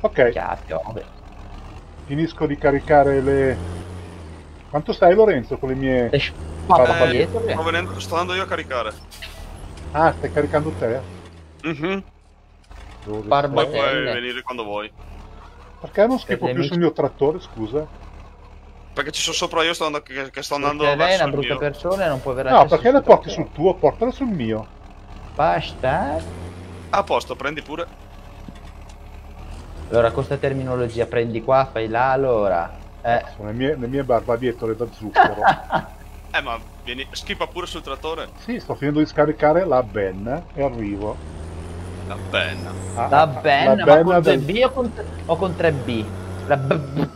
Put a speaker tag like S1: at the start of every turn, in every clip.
S1: Ok,
S2: vabbè.
S1: finisco di caricare le... Quanto stai Lorenzo con le mie...
S2: Le scippate dietro.
S3: sto, venendo- sto andando io a caricare.
S1: Ah, stai caricando te?
S3: Mhm. Poi puoi venire quando vuoi.
S1: Perché non schifo più
S2: amici-
S1: sul mio trattore, scusa?
S3: Perché ci sono sopra io sto andando, che, che sto andando
S2: Perché lei è una brutta
S3: mio.
S2: persona e non può avere
S1: No, perché le
S2: sul
S1: porti sul tuo? Portale sul mio.
S2: Basta.
S3: A posto, prendi pure.
S2: Allora, questa terminologia prendi qua, fai là, allora. Eh,
S1: Sono le mie, le mie barbabietole da zucchero.
S3: Eh, ma vieni, schippa pure sul trattore.
S1: sì, sto finendo di scaricare la Ben e arrivo.
S3: La penna.
S1: Ah,
S2: la
S1: ah,
S2: Ben,
S1: la
S2: ma
S1: Ben
S2: con
S1: del,
S2: 2B o con, o con 3B? La b- b-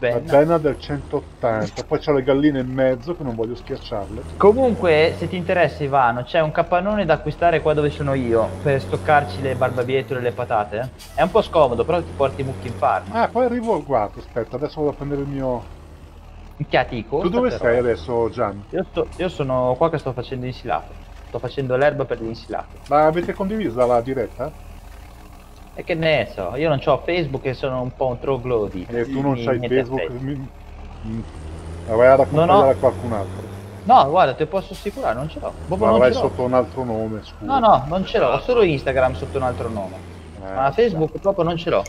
S1: la
S2: Ben.
S1: Ben del 180. Poi c'ho le galline in mezzo che non voglio schiacciarle.
S2: Comunque, se ti interessa Ivano, c'è un capannone da acquistare qua dove sono io per stoccarci le barbabietole e le patate. eh. È un po' scomodo, però ti porti i mucchi in farm.
S1: Ah, poi arrivo, guarda, aspetta, adesso vado a prendere il mio...
S2: Minchia, ti costa,
S1: Tu dove
S2: però.
S1: sei adesso, Gian?
S2: Io, sto- io sono qua che sto facendo insilato. Sto facendo l'erba per l'insilato.
S1: Ma avete condivisa la diretta?
S2: E che ne so, io non ho Facebook e sono un po' un troglodita.
S1: E tu non c'hai Facebook? Mi... vai
S2: No, no.
S1: a qualcun altro.
S2: No, guarda, te posso assicurare, non ce l'ho. Proprio
S1: Ma
S2: l'ho.
S1: sotto un altro nome, scusa.
S2: No, no, non ce l'ho, ho solo Instagram sotto un altro nome.
S1: Eh,
S2: Ma Facebook proprio non ce l'ho.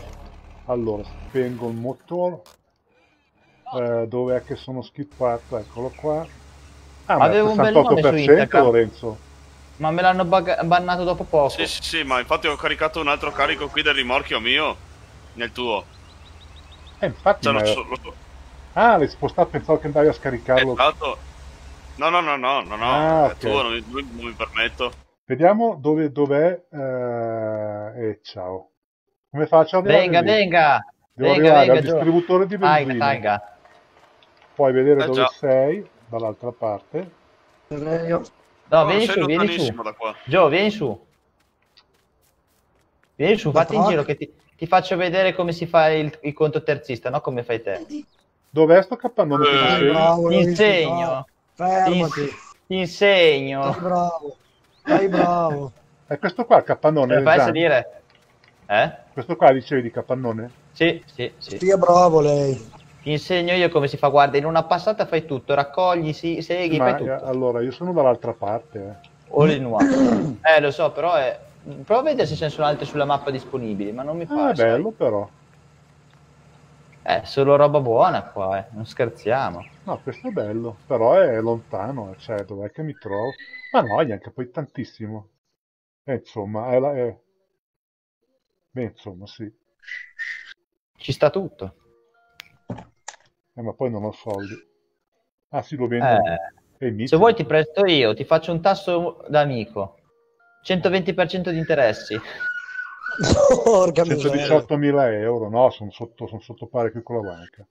S1: Allora, spengo il motore. Eh, dove è che sono skippato? Eccolo qua. Ah, ma
S2: Avevo un bel nome su
S1: 68%
S2: Instagram.
S1: Lorenzo.
S2: Ma me l'hanno bannato dopo poco.
S3: Sì, sì, sì, ma infatti ho caricato un altro carico qui del rimorchio mio. Nel tuo.
S1: Eh, infatti,
S3: Cioè,
S1: ma-
S3: so.
S1: Ah, l'hai spostato, pensavo che andavi a scaricarlo.
S3: Esatto. No, no, no, no, no, no.
S1: Ah,
S3: è
S1: ok.
S3: tuo, non, mi- non mi permetto.
S1: Vediamo dove, dov'è. Eh... E ciao. Come faccio arrivare
S2: Venga,
S1: lì?
S2: venga.
S1: Devo
S2: venga,
S1: arrivare
S2: venga,
S1: al distributore di benzina.
S2: taiga.
S1: Poi vedere
S3: Eh,
S1: dove
S3: già.
S1: sei, dall'altra parte.
S2: No,
S3: No,
S2: vieni
S3: sei
S2: su, vieni su.
S3: da qua.
S2: Gio, vieni su. Vieni su, fatti in giro che ti, ti faccio vedere come si fa il, il conto terzista, no? Come fai te.
S1: Dov'è sto che
S3: Eh,
S4: bravo,
S2: Ti insegno.
S4: no. Fermati.
S2: Ti insegno.
S4: Dai, bravo. Dai, bravo.
S1: È questo qua il capannone?
S2: Lo fai
S1: Gian?
S2: salire? Eh?
S1: Questo qua dicevi di capannone?
S2: Sì, sì, sì.
S4: Stia bravo lei.
S2: Ti insegno io come si fa. Guarda, in una passata fai tutto, raccogli, si, segui,
S1: Ma
S2: fai
S1: eh,
S2: tutto.
S1: allora, io sono dall'altra parte. eh.
S2: All in one. Eh, lo so, però è... Prova a vedere se ce ne sono altri sulla mappa disponibili, ma non mi
S1: Ah,
S2: pare.
S1: è bello però.
S2: Eh, solo roba buona qua, eh. Non scherziamo.
S1: No, questo è bello, però è lontano, cioè dov'è che mi trovo? Ma no, neanche poi tantissimo. E insomma, è la... è- Beh, insomma, sì.
S2: Ci sta tutto.
S1: Eh, ma poi non ho soldi. Ah, sì, lo vendo.
S2: Eh, se vuoi ti presto io, ti faccio un tasso d'amico. 120% di interessi.
S4: Porca miseria.
S1: 118.000 euro, no, sono sotto, sono sotto pari qui con la banca.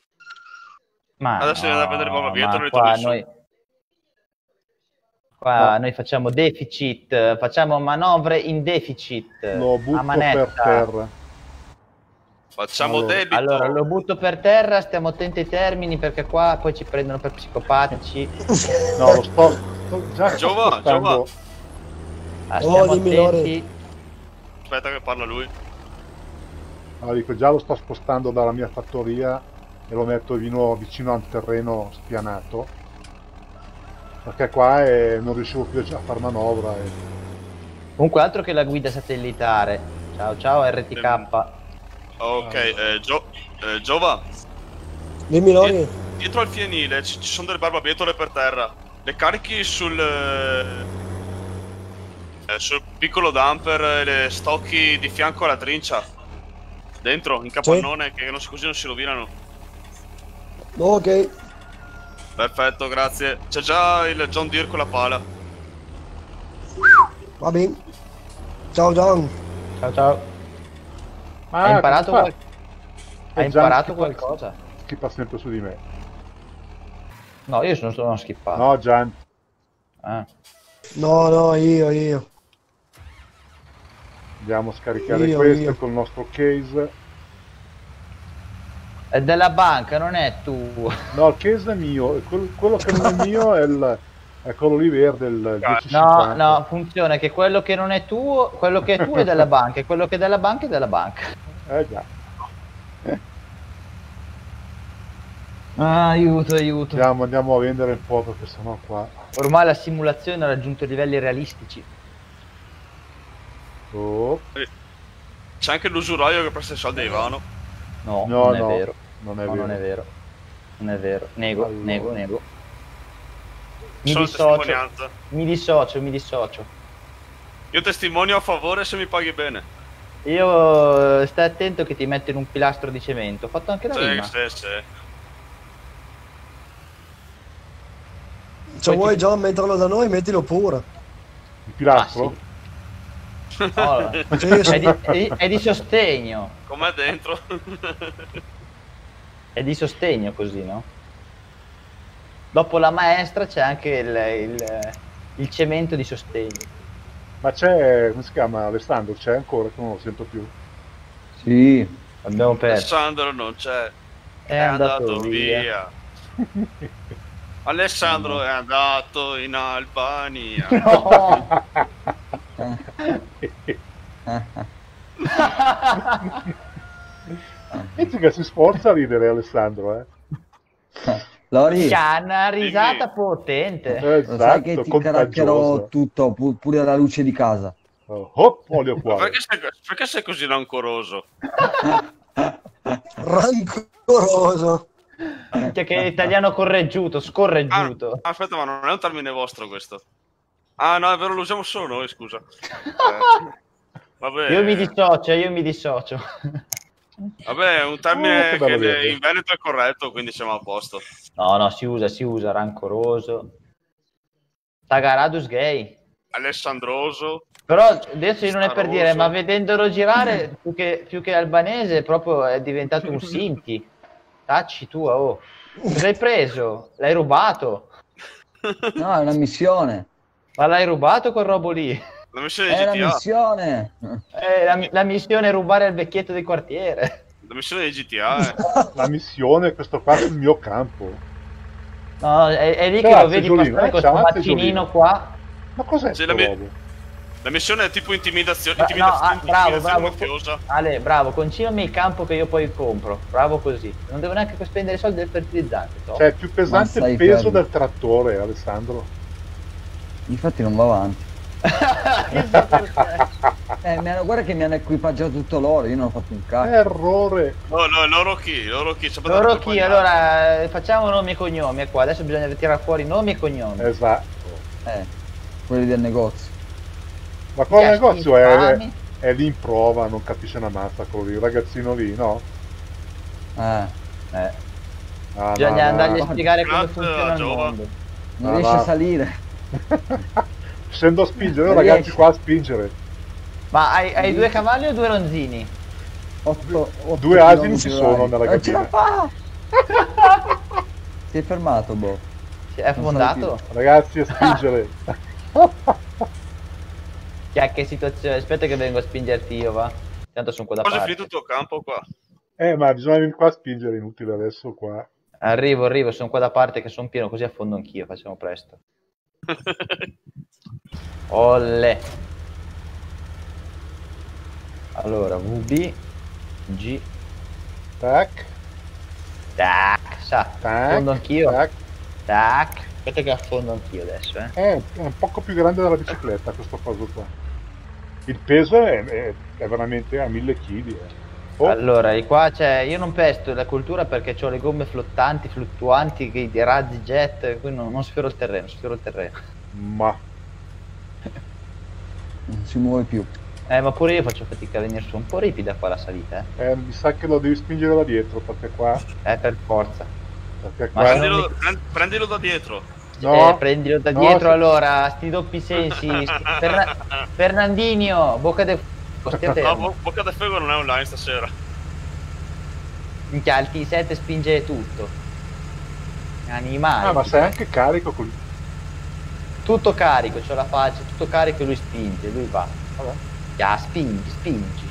S2: Ma
S3: Adesso devi andare a vedere Boba Vieto,
S2: ma
S3: non
S2: qua noi... Qua
S1: No.
S2: noi facciamo deficit, facciamo manovre in deficit.
S1: Lo
S2: a
S1: butto
S2: manetta.
S1: per terra.
S3: Facciamo
S1: Allora,
S3: debito.
S2: Allora, lo butto per terra, stiamo attenti ai termini perché qua poi ci prendono per psicopatici.
S1: No, lo sto, sto già sto
S3: Giova,
S1: spostando-
S2: Ah,
S4: Oh,
S2: stiamo attenti.
S3: Aspetta che parla lui.
S1: Allora, dico, già lo sto spostando dalla mia fattoria e lo metto vicino, vicino a un terreno spianato. Perché qua è- non riuscivo più a fare manovra. e-
S2: Comunque altro che la guida satellitare. Ciao ciao RTK.
S1: Ehm.
S3: Ok, eh, Gio- eh, Giova,
S4: Dimmi Lori.
S3: dietro al fienile ci, ci sono delle barbabietole per terra. Le carichi sul... eh, eh, sul piccolo dumper e le stocchi di fianco alla trincia. Dentro, in capannone, che non, così non si rovinano.
S4: Ok.
S3: Perfetto, grazie. C'è già il John Deere con la pala.
S4: Va bene. Ciao John.
S2: Ciao ciao.
S1: Ah,
S2: Hai imparato,
S1: come
S2: qual-? Hai imparato qualcosa?
S1: Schippa sempre su di me.
S2: No, io sono sono schippato.
S1: No, Gian,
S2: Ah.
S4: No, no, io, io.
S1: andiamo a scaricare
S4: Io,
S1: questo
S4: io.
S1: col nostro case.
S2: È della banca, non è tuo.
S1: No, il case è mio, e quel- quello che non è mio è, il, è quello lì verde, il
S2: No,
S1: 1050.
S2: no, funziona che quello che non è tuo, quello che è tuo è della banca e quello che è della banca è della banca.
S1: Eh già.
S2: Ah, aiuto, aiuto.
S1: Andiamo, andiamo a vendere un po' perché sennò qua...
S2: Ormai la simulazione ha raggiunto livelli realistici.
S1: Oh,
S3: C'è anche l'usuraio che presta i soldi a Ivano.
S2: No,
S1: no,
S2: non è
S1: no,
S2: vero.
S1: non è
S2: No,
S1: vero.
S2: non è vero. Non è vero. Nego,
S1: Allora.
S2: nego, nego. Mi
S3: Sono
S2: dissocio,
S3: testimonianza.
S2: mi dissocio, mi dissocio.
S3: Io testimonio a favore se mi paghi bene.
S2: Io eh, stai attento che ti metto in un pilastro di cemento. Ho fatto anche la
S3: Sì,
S2: rima.
S3: sì, sì.
S4: Se vuoi
S2: ti-
S4: già metterlo da noi, mettilo pure.
S1: Il pilastro?
S2: Ah,
S4: Sì,
S2: è, di, è di- è di sostegno.
S3: Com'è dentro?
S2: È di sostegno così, no? Dopo la maestra c'è anche il, il- il cemento di sostegno.
S1: Ma c'è, come si chiama Alessandro? C'è ancora che non lo sento più.
S5: Sì,
S2: Abbiamo perso.
S3: Alessandro non c'è.
S2: È andato via.
S3: Alessandro è andato in Albania.
S2: No!
S1: Dici che si sforza a ridere Alessandro, eh?
S5: Lori,
S2: C'ha una risata
S3: Dimmi.
S2: potente.
S5: Lo sai che
S1: Esatto,
S5: ti caraccherò tutto, pu- pure alla luce di casa.
S1: Oh, hop, olio qua.
S3: perché sei, perché sei così rancoroso?
S4: Rancoroso.
S2: Cioè che è italiano correggiuto,
S3: Ah,
S2: scorreggiuto.
S3: aspetta, ma non è un termine vostro questo. Ah, no, è vero, lo usiamo solo noi, scusa. Eh, vabbè,
S2: Io mi dissocio, io mi dissocio.
S3: Vabbè, è un
S1: Oh,
S3: termine
S1: che bello
S3: che
S1: verde.
S3: in Veneto è corretto, quindi siamo a posto.
S2: No, no, si usa, si usa, rancoroso. Tagaradus gay.
S3: Alessandroso.
S2: Però adesso io non è per dire, ma vedendolo girare, più che, più che albanese, proprio è diventato un Sinti. Tacci tua, oh. Cosa hai preso? L'hai rubato?
S5: No, è una missione.
S2: Ma l'hai rubato quel robo lì?
S3: La missione
S5: È
S3: di GTA.
S5: missione.
S2: Eh, la, la missione è rubare il vecchietto di quartiere.
S3: La missione di GTA, eh.
S1: La missione, questo qua sul mio campo.
S2: No, è, è lì che
S1: Grazie,
S2: lo vedi
S1: Giulino,
S2: passare
S1: eh,
S2: questo macchinino qua.
S1: Ma cos'è sto
S3: la
S1: robo?
S3: La missione è tipo intimidazione,
S2: Bra- no,
S3: intimidazione,
S2: ah, bravo,
S3: intimidazione
S2: bravo.
S3: mafiosa.
S2: Ale, bravo, concimami il campo che io poi compro. Bravo così. Non devo neanche spendere soldi del fertilizzante. so.
S1: Cioè, è più pesante il peso
S5: fermo.
S1: del trattore, Alessandro.
S5: Infatti non va avanti. Eh, mi hanno- guarda che mi hanno equipaggiato tutto loro, io non ho fatto un cazzo.
S1: Errore.
S3: No, no, loro chi? Loro chi? Sempre
S2: Loro chi? Allora, facciamo nomi e cognomi qua. Adesso bisogna tirare fuori nomi e cognomi.
S1: Esatto.
S5: Eh, quelli del negozio.
S1: Ma quale
S2: Che
S1: negozio è?
S2: infami.
S1: È lì in prova, non capisce una mazza quello lì, il ragazzino lì, no?
S5: Eh,
S2: Eh,
S1: Ah,
S2: bisogna
S1: no, no.
S2: andargli a spiegare come funziona il mondo.
S5: non
S1: Ah,
S5: riesce a salire.
S1: Scendo a spingere,
S5: Non
S1: ragazzi
S5: riesci.
S1: qua a spingere.
S2: Ma hai, hai due cavalli o due ronzini?
S5: Otto, otto
S1: Due asini ci sono nella
S5: Non ce la
S1: cabina.
S5: fa! si è fermato, boh.
S2: Si È affondato?
S1: Ragazzi a spingere.
S2: Che, che situazione? Aspetta che vengo a spingerti io, va. Tanto sono qua da
S3: Cosa è
S2: parte.
S3: finito il tuo campo qua?
S1: eh, ma bisogna venire qua a spingere, inutile adesso qua.
S2: Arrivo, arrivo, sono qua da parte che sono pieno, così affondo anch'io, facciamo presto. Olle. Allora, VB, G,
S1: Tac,
S2: tac, sa,
S1: tac,
S2: anch'io,
S1: tac.
S2: tac. Aspetta che affondo anch'io adesso, eh.
S1: È, un poco più grande della bicicletta questo coso qua. Il peso è, è- è veramente a mille kg. eh. Oh,
S2: Allora, qua c'è, io non pesto la cultura perché ho le gomme flottanti, fluttuanti, che- i razzi jet, quindi non, non sfioro il terreno, sfioro il terreno.
S1: ma
S5: Non si muove più.
S2: Eh, ma pure io faccio fatica a venire su, un po' ripida qua la salita,
S1: eh, mi sa che lo devi spingere da dietro perché qua,
S2: eh. Eh, per forza.
S1: perché qua
S3: Prendilo, prend- prendilo da dietro.
S1: no,
S2: Eh, prendilo da
S1: no,
S2: dietro
S1: se-
S2: allora, sti doppi sensi. Ferna- Fernandinho, bocca de
S3: No,
S2: fermo.
S3: Bo- Bocca del Fuego non è online stasera.
S2: Minchia, il T7 spinge tutto. Animale.
S1: Ah, ma sei anche carico con...
S2: Tutto carico, c'ho la faccia, tutto carico e lui spinge, lui va.
S1: Vabbè.
S2: Ya, spingi, spingi.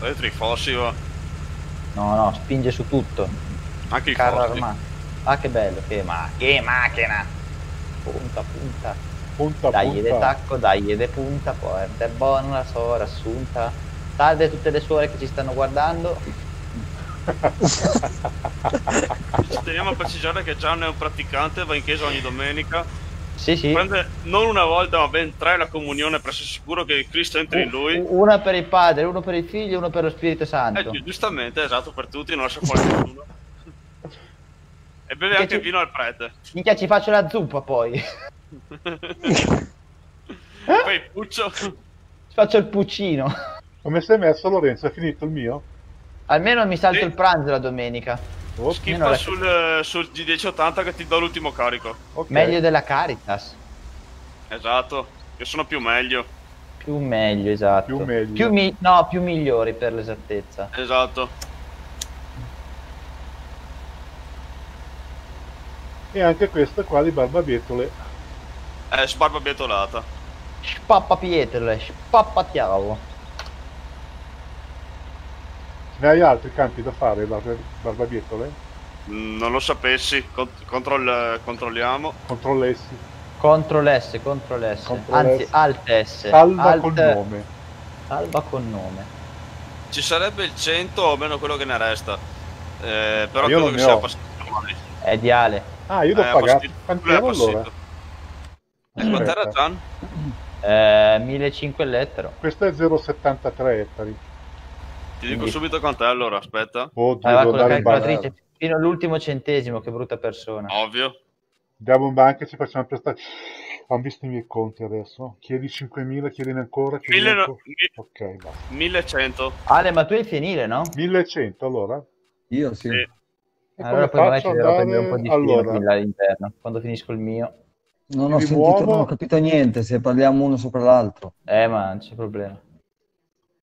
S3: Dentro i fossi, va.
S2: No, no, spinge su tutto.
S3: Anche i
S2: Carro armato. Ah, che bello, che, ma- che macchina. Punta, punta.
S1: Punta a
S2: Dai, de
S1: punta.
S2: tacco, dai, de punta, poi è buona la sua assunta. Salve a tutte le suore che ci stanno guardando.
S3: Ci teniamo a precisare che Gian è un praticante, va in chiesa ogni domenica.
S2: Sì, sì.
S3: Prende non una volta, ma ben tre la comunione per essere sicuro che Cristo entri in lui.
S2: Una per il padre, uno per il figlio e uno per lo Spirito
S3: Eh,
S2: Santo.
S3: gi- giustamente, esatto, per tutti, non lascia fuori nessuno. E beve
S2: Che
S3: anche
S2: ci-
S3: vino al prete.
S2: Minchia, ci faccio la zuppa poi.
S3: Poi Puccio.
S2: Ci faccio il puccino.
S1: Come sei messo Lorenzo? È finito il mio?
S2: Almeno mi salto
S3: Sì.
S2: il pranzo la domenica.
S1: Oh,
S3: Schiffa
S2: la-
S3: sul, eh, sul G1080 che ti do l'ultimo carico.
S1: ok.
S2: Meglio della Caritas.
S3: Esatto, io sono più meglio.
S2: Più meglio, esatto.
S1: Più meglio.
S2: Più mi- no, più migliori per l'esattezza.
S3: Esatto.
S1: E anche questa qua di barbabietole.
S3: È sbarba bietolata.
S2: Spappa pietrele, spappatiavo.
S1: Ne hai altri campi da fare, barba- barbabietole?
S3: Mm, Non lo sapessi, con- controll- controlliamo.
S1: Controllessi.
S2: Control S, Control S.
S1: Control
S2: Anzi,
S1: S.
S2: Alt S.
S1: Salva
S2: Alt-
S1: col nome.
S2: Salva con nome.
S3: Ci sarebbe il 100 o meno quello che ne resta. Eh, però
S1: Io
S3: credo che sia passato ormai.
S2: È diale.
S1: Ah, io l'ho
S3: Eh,
S1: pagato. Quanti ero allora?
S3: Passito. Quant'era
S1: Aspetta.
S3: Gian?
S2: Eh, 1500 lettero.
S1: Questo è 0,73 ettari.
S3: Ti dico
S2: Quindi-
S3: subito quant'è allora, aspetta.
S2: Vai, va
S1: devo
S2: con la calcolatrice fino all'ultimo centesimo, che brutta persona.
S3: Ovvio.
S1: Andiamo in banca e ci facciamo prestare. Ho visto i miei conti adesso. Chiedi 5.000, chiedine ancora. chiedi
S3: Mille no-
S1: ancora. Ok, basta.
S3: 1100.
S2: Ale, ma tu hai il fienile, no?
S1: 1100 allora.
S5: Io sì.
S3: Sì.
S2: Allora poi magari ci devo prendere un po' di
S1: Allora,
S2: all'interno. Quando finisco il mio.
S5: Non ho sentito, non ho capito niente se parliamo uno sopra l'altro.
S2: Eh, ma non c'è problema.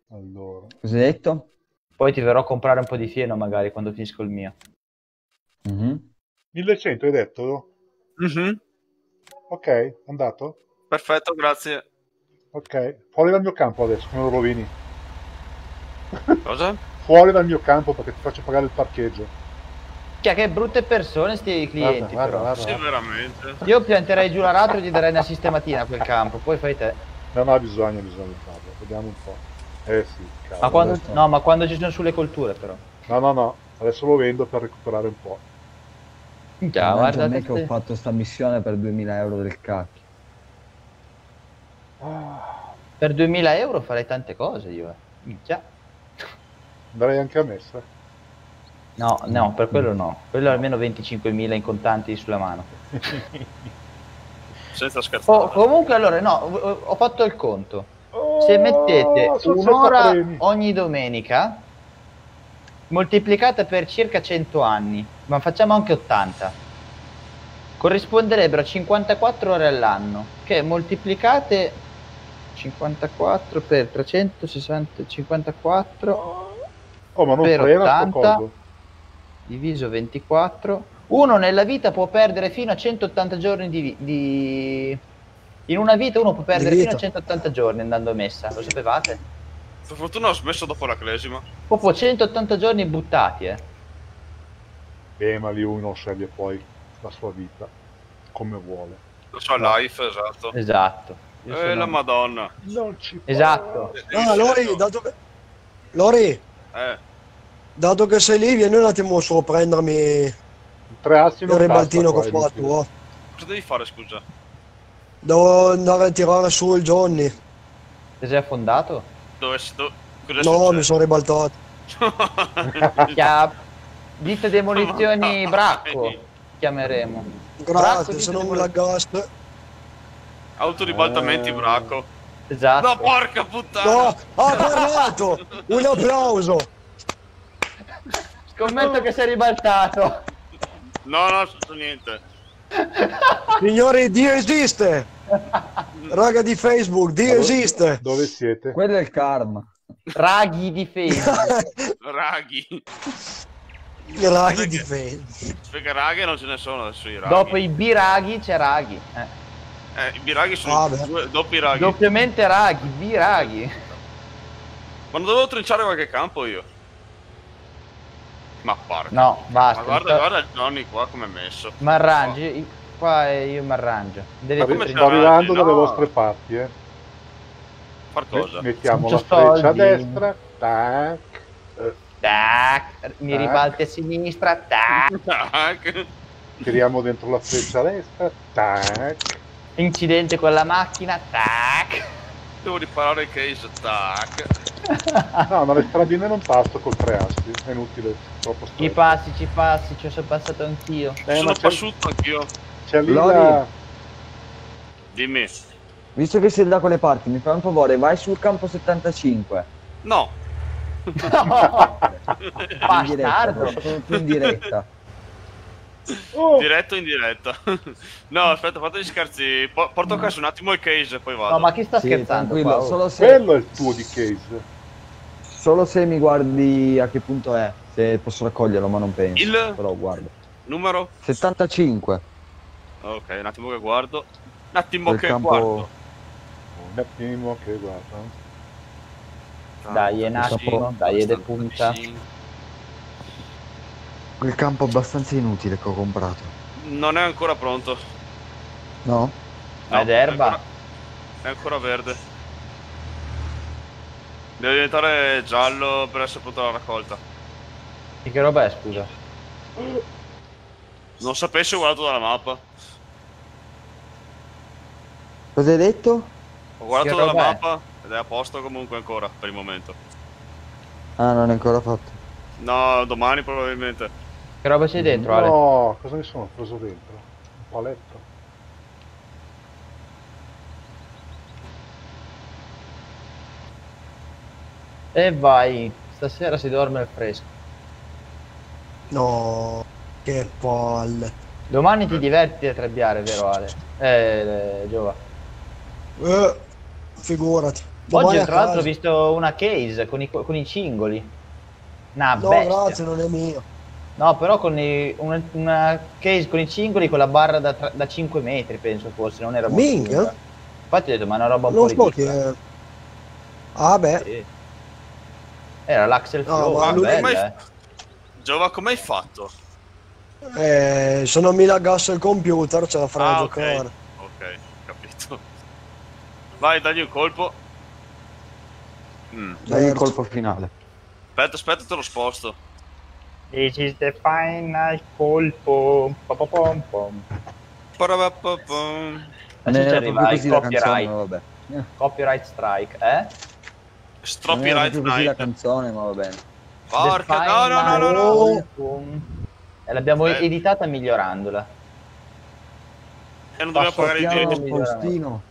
S1: allora.
S5: Cosa hai detto?
S2: Poi ti verrò a comprare un po' di fieno magari quando finisco il mio.
S5: Mhm.
S1: 1100 hai detto?
S3: Mhm.
S1: Ok, andato?
S3: Perfetto, grazie.
S1: Ok, fuori dal mio campo adesso, come lo rovini?
S3: Cosa?
S1: Fuori dal mio campo perché ti faccio pagare il parcheggio.
S2: Cioè, che brutte persone sti clienti,
S1: guarda,
S2: però.
S1: guarda,
S3: Sì,
S1: guarda.
S3: veramente.
S2: Io pianterei giù la e gli darei una sistematina a quel campo, poi fai te.
S1: No, no, bisogna, bisogna farlo. Vediamo un po'. Eh sì, cavolo.
S2: Ma quando,
S1: adesso-
S2: no, ma quando ci sono sulle colture, però.
S1: No, no, no, adesso lo vendo per recuperare un po'.
S5: A
S2: guarda
S5: me che ho fatto sta missione per 2000 euro del cacchio.
S2: Per 2000 euro farei tante cose io, eh. Minchia.
S1: Andrei anche a messa.
S2: No, no, per quello no. Quello almeno 25.000 in contanti sulla mano.
S3: Senza scherzare.
S2: Oh, comunque, allora, no, ho fatto il conto. Se mettete
S1: Oh,
S2: un'ora ogni domenica, moltiplicata per circa 100 anni, ma facciamo anche 80, corrisponderebbero a 54 ore all'anno, che moltiplicate 54 per 360, 54
S1: Oh, ma non
S2: per
S1: frena sto
S2: 80. Diviso 24. Uno nella vita può perdere fino a 180 giorni di, di... In una vita uno può perdere fino a
S4: vita.
S2: 180 giorni andando a messa, lo sapevate?
S3: Per fortuna ho smesso dopo la clesima.
S2: Proprio 180 giorni buttati, eh.
S1: Eh, ma lì uno sceglie poi la sua vita come vuole.
S3: La sua life, esatto.
S2: Esatto. Io
S3: Eh,
S2: sono-
S3: la madonna.
S1: Non ci
S2: Esatto.
S4: Ah, Lori, dato che... Lori,
S3: Eh,
S4: dato che sei lì, vieni un attimo su a prendermi il
S1: Tre assi non
S4: ribaltino che ho fatto.
S3: cosa devi fare, scusa?
S4: Devo andare a tirare su il Johnny.
S2: Ti sei affondato?
S3: Dove si... Do... Cosa
S4: No, mi sono ribaltato.
S2: Chia... Dite demolizioni bracco, chiameremo. Bracco,
S4: Grazie, se non mi
S2: demoli-
S4: laggaste.
S3: Autoribaltamenti
S1: Eh.
S3: bracco.
S2: Esatto.
S3: No, porca puttana!
S4: No, ha parlato! Un applauso!
S2: Scommetto che sei ribaltato.
S3: No, no, su niente.
S4: Signori, Dio esiste! Raga di Facebook, Dio esiste!
S1: Dove siete?
S5: Quello è il karma.
S2: Raghi di Facebook.
S3: Raghi.
S4: Raghi di Facebook.
S3: Perché raghi non ce ne sono adesso i raghi.
S2: Dopo i biraghi c'è raghi. Eh.
S3: Eh, i biraghi sono
S4: Ah,
S3: due, doppi raghi.
S2: Doppiamente raghi, biraghi.
S3: Ma non dovevo trinciare qualche campo io? Ma porca.
S2: No, basta.
S3: Ma guarda, guarda il Johnny qua come è messo.
S2: Mi arrangi, qua e io mi arrangio. Devi
S1: Sto, arrivando dalle
S3: No.
S1: vostre parti, eh.
S3: Far cosa?
S1: Mettiamo la freccia a destra. Tac.
S2: Tac, mi ribalti a sinistra, tac,
S3: Tac.
S1: Tiriamo dentro la freccia a destra. Tac.
S2: incidente con la macchina, tac.
S3: Devo riparare il case, tac.
S1: No, ma le stradine non passo col tre assi. È inutile, troppo
S2: Ci
S1: stretto.
S2: passi, ci passi, ci sono passato anch'io.
S1: Eh,
S3: Sono passuto anch'io.
S1: c'è lì
S5: Lori.
S1: la...
S3: Dimmi.
S5: Visto che sei da quelle parti, mi fai un favore, vai sul campo 75.
S3: No.
S5: In diretta,
S2: Bastardo.
S5: sono più in diretta.
S1: Oh,
S3: Diretto o in diretta? no, aspetta, fate gli scherzi. Po- porto a casa un attimo il case e poi vado.
S2: No, ma chi sta
S5: Sì,
S2: scherzando
S5: tranquillo,
S2: qua?
S5: solo se,
S1: quello è il tuo di case.
S5: solo se mi guardi a che punto è, se posso raccoglierlo, ma non penso.
S3: Il-
S5: Però guardo.
S3: Numero?
S5: 75.
S3: Ok, un attimo che guardo. Un attimo
S5: Quel
S3: che
S5: campo-
S3: guardo.
S1: Un attimo che guarda.
S2: Dai, è un attimo, dai, è de punta.
S5: Quel campo abbastanza inutile che ho comprato.
S3: Non è ancora pronto.
S5: No?
S2: Ma ed erba?
S3: È ancora, è ancora verde. Deve diventare giallo per essere pronto alla raccolta.
S2: Di che roba è, scusa?
S3: Non sapessi ho guardato dalla mappa.
S5: Cosa hai detto?
S3: Ho guardato dalla
S2: roba è?
S3: mappa ed è a posto comunque ancora per il momento.
S5: Ah, non è ancora fatto.
S3: No, domani probabilmente.
S2: Che roba c'è dentro, Ale?
S1: No, cosa mi sono preso dentro? Un paletto.
S2: E vai, stasera si dorme al fresco.
S4: No, che palle.
S2: Domani ti diverti a trebbiare, vero Ale? Eh, Giova.
S4: Eh, figurati.
S2: Oggi
S4: Domani a
S2: tra l'altro ho visto una case con i, con i cingoli. Una
S4: No,
S2: bestia.
S4: grazie, non è mio.
S2: No, però con i- una, una case con i cingoli con la barra da, tra- da 5 metri, penso fosse, non era molto
S4: Minchia.
S2: Infatti ho detto, ma è una roba un
S4: Non
S2: po' ridicola.
S4: Ah, beh.
S2: Sì. Era l'Axel
S4: No,
S2: Flow,
S4: ma lui-
S2: bella,
S3: come-
S2: eh.
S3: Giova, come hai fatto?
S4: Eh, se non mi laggasse il computer ce la farei a
S3: Ah, ok.
S4: giocare.
S3: Ok, capito. Vai, dagli un colpo. Mm.
S5: Dai il colpo finale.
S3: Aspetta, aspetta, te lo sposto.
S2: This is the final colpo. Pom pom. Ci
S5: Non era
S2: arriva il
S5: così la
S2: copyright.
S5: canzone, ma vabbè. Eh,
S2: Copyright strike, eh?
S5: Non
S3: Stroppi
S5: era
S3: right
S5: proprio così la canzone, ma va bene.
S3: Porca, no, no, no, no, no.
S2: E l'abbiamo
S3: Eh.
S2: editata migliorandola.
S3: E non dobbiamo pagare i
S5: Piano
S3: diritti.
S5: Faustino.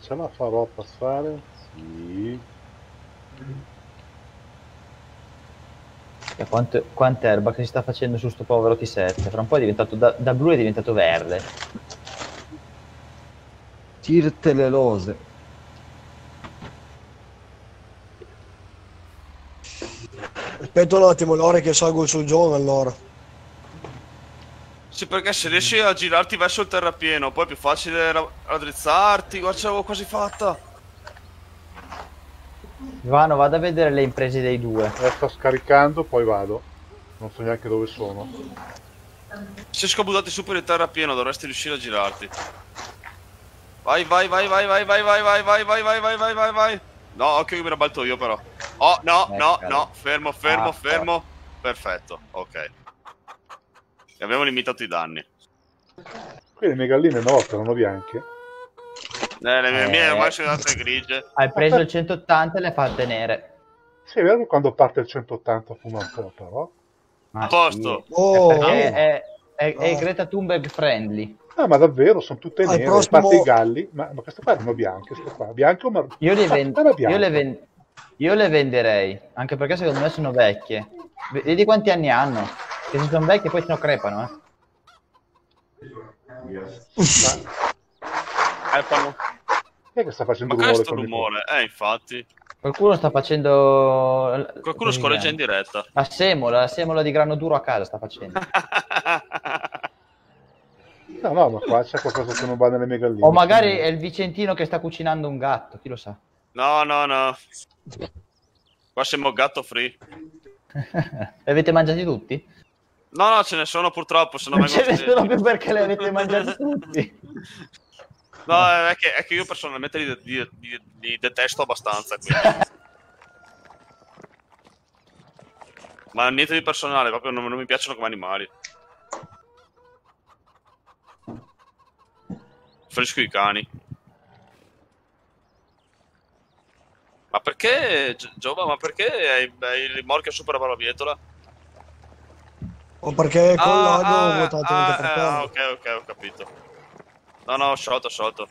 S1: Ce la farò passare? Sì.
S2: E quanto, quanta erba che si sta facendo su sto povero T7. Fra un po' è diventato da, da blu è diventato verde.
S5: Tirte le lose.
S4: Aspetta un attimo, l'ora che salgo sul giorno allora.
S3: Sì, perché se riesci a girarti verso il terrapieno, poi è più facile ra- raddrizzarti. Guarda, ce l'avevo quasi fatta.
S2: Ivano, vado a vedere le imprese dei due.
S1: La sto scaricando, poi vado. Non so neanche dove sono.
S3: Se scobuttati su per il terrapieno, dovresti riuscire a girarti. Vai, vai, vai, vai, vai, vai, vai, vai, vai, vai, vai, vai, vai, vai, vai. No, occhio che mi rabalto io però. Oh, no, no, no, fermo, fermo,
S2: Ah,
S3: fermo. Perfetto, ok. E abbiamo limitato i danni.
S1: Qui le mie galline una volta erano bianche.
S3: Eh, le mie,
S2: Eh.
S3: mie ormai sono diventate grigie.
S2: Hai preso il 180 e le hai fatte nere.
S1: Sì, è vero che quando parte il 180 fuma un po', però.
S3: A posto.
S4: Oh,
S2: Sì, perché è, è- è
S4: Oh.
S2: Greta Thunberg friendly.
S1: Ah, ma davvero, sono tutte nere, a
S4: prossimo-
S1: parte i galli. Ma, ma queste qua erano bianche, queste qua. Bianche o marrone?
S2: Io le, ven-
S1: Era bianca.
S2: io, le ven- io le venderei, anche perché secondo me sono vecchie. Vedi quanti anni hanno? Che se sono vecchie poi se no crepano, eh.
S3: Eh, fanno-
S1: Chi è che sta facendo
S3: Ma
S1: rumore
S3: sto
S1: con il
S3: rumore? Eh, infatti.
S2: Qualcuno sta facendo...
S3: Qualcuno
S2: come
S3: scorreggia in diretta.
S2: La semola, la semola di grano duro a casa sta facendo.
S1: No, no, ma qua c'è qualcosa che non va nelle mie galline.
S2: O magari è il Vicentino che sta cucinando un gatto, chi lo sa.
S3: no, no, no. Qua siamo gatto free.
S2: Le avete mangiati tutti?
S3: No, no, ce ne sono purtroppo, se no
S2: Non
S3: vengono...
S2: ce ne sono più perché le avete mangiati tutti.
S3: No, è che, è che io personalmente li, li- li- li detesto abbastanza. Quindi. Ma niente di personale, proprio non, non mi piacciono come animali. Fresco i cani. Ma perché, Gio- Giova, ma perché hai, hai il rimorchio super barbabietola?
S4: O perché con
S3: Ah,
S4: ho
S3: ah,
S4: votato
S3: ah,
S4: anche per
S3: eh, ah, ok, ok, ho capito. No, no, ho sciolto, ho sciolto.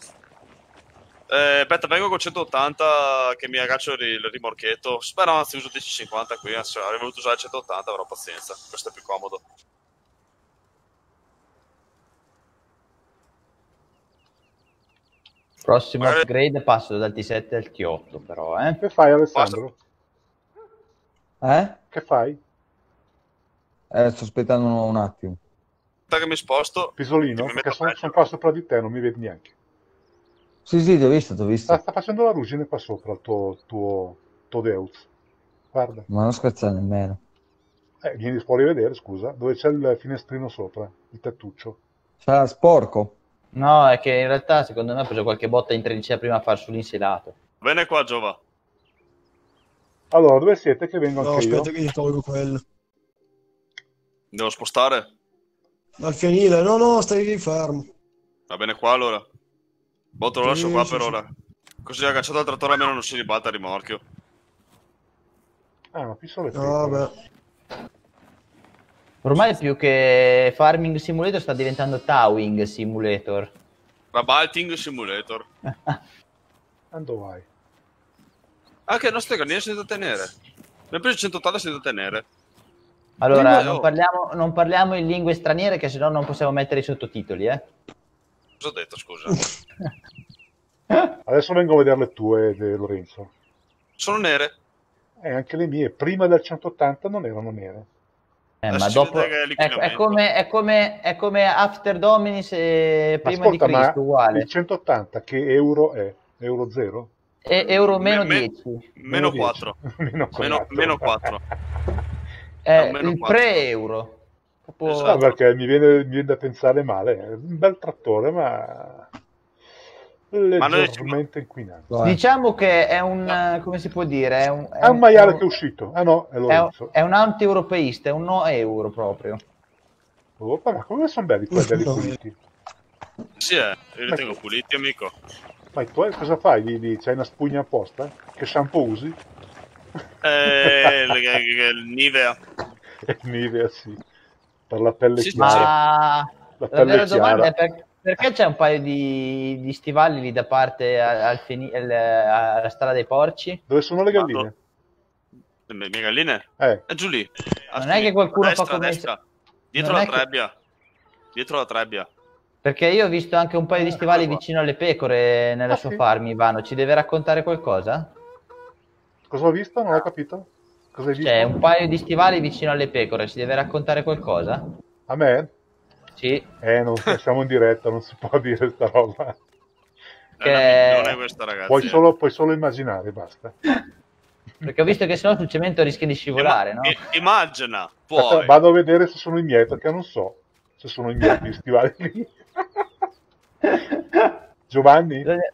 S3: Eh, aspetta, vengo con 180 che mi aggancio il, rimorchietto. Spero anzi uso 1050 qui, anzi, avrei voluto usare il 180, avrò pazienza. Questo è più comodo.
S2: Prossimo
S3: Magari-
S2: upgrade passo dal T7 al T8 però, eh.
S1: Che fai Alessandro?
S5: Eh?
S1: Che fai?
S5: Eh, sto aspettando un attimo.
S3: Aspetta che mi sposto.
S1: Pisolino?
S3: Mi
S1: Perché sono, sono qua sopra di te, non mi vedi neanche.
S5: Sì, sì, ti ho visto, ti ho visto.
S1: Sta, sta facendo la ruggine qua sopra il tuo, tuo, tuo Deus. Guarda.
S5: Ma non scherzare nemmeno.
S1: Eh, vieni fuori a vedere, scusa, dove c'è il finestrino sopra, il tettuccio.
S5: C'era sporco.
S2: No, è che in realtà secondo me ha preso qualche botta in trincea prima a far sull'inselato.
S3: Bene qua, Giova.
S1: Allora, dove siete che vengo
S4: No,
S1: anche io?
S4: aspetta che gli tolgo quello.
S3: Devo spostare?
S4: Dal fienile, no, no, stai lì fermo.
S3: Va bene qua allora. Boh, te lo lascio qua
S4: sì,
S3: per
S4: sì.
S3: ora. Così agganciato al trattore almeno non si ribalta il rimorchio.
S1: Ah, ma qui sono le
S4: No, vabbè.
S2: Ormai più che Farming Simulator sta diventando Towing Simulator.
S3: Rabalting Simulator.
S1: Quando vai?
S3: Anche le nostre galline sono da tenere. Ne ho preso 180 sono da tenere.
S2: Allora, non parliamo, non parliamo in lingue straniere che sennò non possiamo mettere i sottotitoli, eh.
S3: Cosa ho detto, scusa?
S1: Adesso vengo a vedere le tue, de Lorenzo.
S3: Sono nere.
S1: E anche le mie, prima del 180 non erano nere.
S2: Eh, ma dopo
S3: è
S2: è, come, è, come, è come After Dominis e
S1: Ma
S2: prima
S1: ascolta,
S2: di Cristo,
S1: ma
S2: uguale.
S1: il 180 che euro è? Euro 0?
S2: E euro
S3: Me-
S2: meno
S3: me-
S2: 10.
S3: Meno 4.
S1: meno,
S3: Meno,
S1: 4.
S3: meno 4.
S2: È
S3: No, meno
S2: il
S3: quattro.
S2: pre-euro. Proprio-
S3: Esatto.
S1: No, perché mi viene, mi viene da pensare male. È un bel trattore, ma leggermente inquinato.
S2: Diciamo che è un, eh, come si può dire, è un,
S1: È un maiale che è uscito. Ah no, è
S2: è un, è un anti-europeista, è un no euro proprio.
S1: Oh, ma come sono belli quelli belli
S4: No.
S1: puliti?
S3: Sì, eh. Io li tengo puliti, amico.
S1: Ma tu eh, cosa fai? Gli, gli- c'hai una spugna apposta? Che shampoo usi?
S3: Eh, il, Nivea.
S1: Nivea, sì. Per la pelle
S3: Sì,
S1: chiara.
S2: Ma
S1: La
S2: la vera
S1: pelle
S2: domanda
S1: chiara.
S2: è per- perché c'è un paio di, di stivali lì da parte al, al alla strada dei porci?
S1: Dove sono le galline?
S3: Le mie galline?
S1: Eh,
S3: È giù lì.
S2: Non è che qualcuno
S3: destra,
S2: fa come-
S3: destra. Dietro
S2: Non
S3: la
S2: è che-
S3: trebbia. Dietro la trebbia.
S2: Perché io ho visto anche un paio di stivali
S3: qua.
S2: vicino alle pecore nella
S1: Ah,
S2: sua
S1: sì?
S2: farm, Ivano. Ci deve raccontare qualcosa?
S1: Cosa ho visto? Non ho capito. Cosa hai visto?
S2: C'è un paio di stivali vicino alle pecore, ci deve raccontare qualcosa?
S1: A me?
S2: Sì.
S1: Eh, non, siamo in diretta, non si può dire sta roba.
S3: È
S2: Che-
S3: questa ragazzi.
S1: Puoi solo, puoi solo immaginare, basta.
S2: Perché ho visto che sennò sul cemento rischi di scivolare, no?
S3: I- immagina,
S1: Aspetta,
S3: puoi.
S1: vado a vedere se sono i miei, perché non so se sono i miei gli stivali lì. Giovanni?
S2: Bisogna,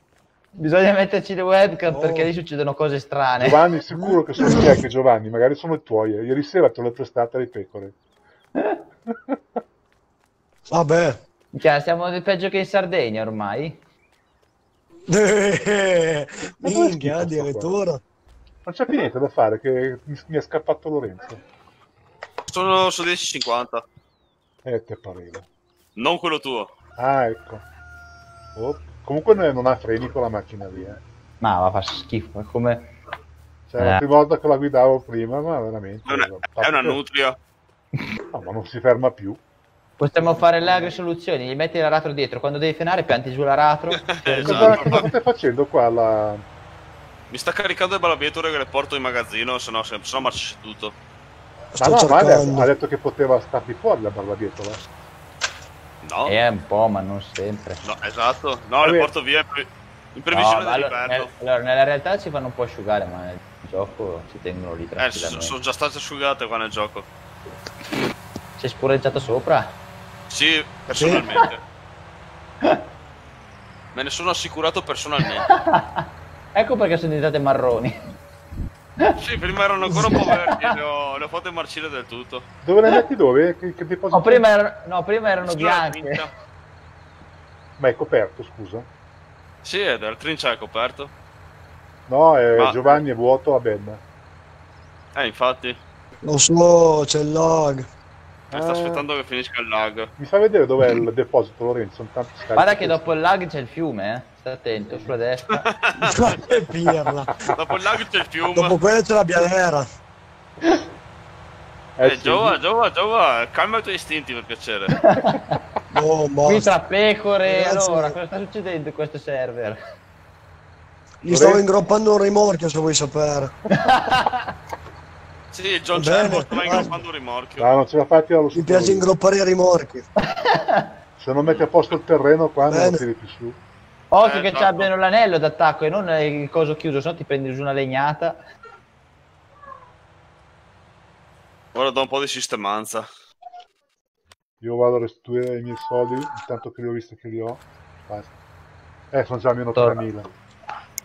S2: bisogna metterci le webcam
S4: Oh.
S2: perché lì succedono cose strane.
S1: Giovanni, sicuro che sono miei, che Giovanni, magari sono i tuoi. Ieri sera te le prestate alle pecore.
S4: Vabbè.
S2: Minchia, siamo di peggio che in Sardegna ormai.
S4: Eh, Minchia, addirittura.
S1: Non c'è più niente da fare, che mi, è scappato Lorenzo.
S3: Sono su 10,50.
S1: Eh, te pareva.
S3: Non quello tuo.
S1: Ah, ecco. Oh, Comunque non ha freni con la macchina lì, eh.
S2: Ma va, fa schifo, è come...
S1: Cioè, la
S2: Eh.
S1: prima volta che la guidavo prima, ma veramente...
S3: È una, è una nutria.
S1: No, ma non si ferma più.
S2: Possiamo fare le agrisoluzioni, gli metti l'aratro dietro, quando devi frenare pianti giù l'aratro.
S3: Esatto.
S1: Cosa, cosa state facendo qua? La...
S3: Mi sta caricando le balabietole che le porto in magazzino, se no, se no marcia tutto.
S1: Ma
S4: Sto
S1: no, ma ha detto,
S4: cercando.
S1: ha detto che poteva starti fuori la barbabietola.
S3: No,
S2: È un po', ma non sempre.
S3: no, esatto. No,
S1: Vabbè.
S3: le porto via in pre- in
S2: No,
S3: previsione
S2: ma allora, nel- allora, nella realtà si fanno un po' asciugare, ma nel gioco si tengono lì
S3: Eh,
S2: tranquillamente.
S3: sono già state asciugate qua nel gioco.
S2: Sei spureggiato sopra?
S3: Sì, personalmente. Me ne sono assicurato personalmente.
S2: ecco perché sono diventate marroni.
S3: Sì, prima erano ancora un po' verdi e le ho, le ho fatte marcire del tutto.
S1: Dove le metti dove? Che, che?
S2: No, prima, erano- no, prima erano bianche.
S1: Ma è coperto, scusa.
S3: Sì, è del trincia è coperto.
S1: No, è
S3: Ma-
S1: Giovanni è vuoto a Ben.
S3: Eh, infatti.
S4: Lo so, c'è il lag.
S3: Eh, sta aspettando che finisca il lag.
S1: Mi fa vedere dov'è il deposito, Lorenzo? Intanto scarico
S2: Guarda che dopo il lag c'è il fiume, eh. Stai attento, sulla destra.
S4: Che pirla.
S3: Dopo il lag c'è il fiume.
S4: Dopo quello c'è la bianera.
S1: Eh,
S3: Eh,
S1: sì.
S3: Giova, Giova, Giova, calma i tuoi istinti per piacere.
S4: No,
S2: Qui tra pecore,
S4: Ragazzi-
S2: allora, cosa sta succedendo in questo server?
S4: Gli stavo ingroppando un rimorchio se vuoi sapere.
S3: Sì, il John Cervo stava ingroppando un rimorchio.
S1: Ah, non ce la fatti allo
S4: Mi
S1: studio.
S4: piace ingroppare i rimorchi.
S1: Se non metti a posto il terreno qua non
S4: Bene.
S1: lo tiri più su.
S2: Occhio
S3: Eh,
S2: che
S3: no.
S2: ci abbiano l'anello d'attacco e non il coso chiuso, se no ti prendi su una legnata.
S3: Ora do un po' di sistemanza.
S1: Io vado a restituire i miei soldi, intanto che li ho visti che li ho. Basta. Eh, sono già a meno
S2: Torna.
S1: 3000.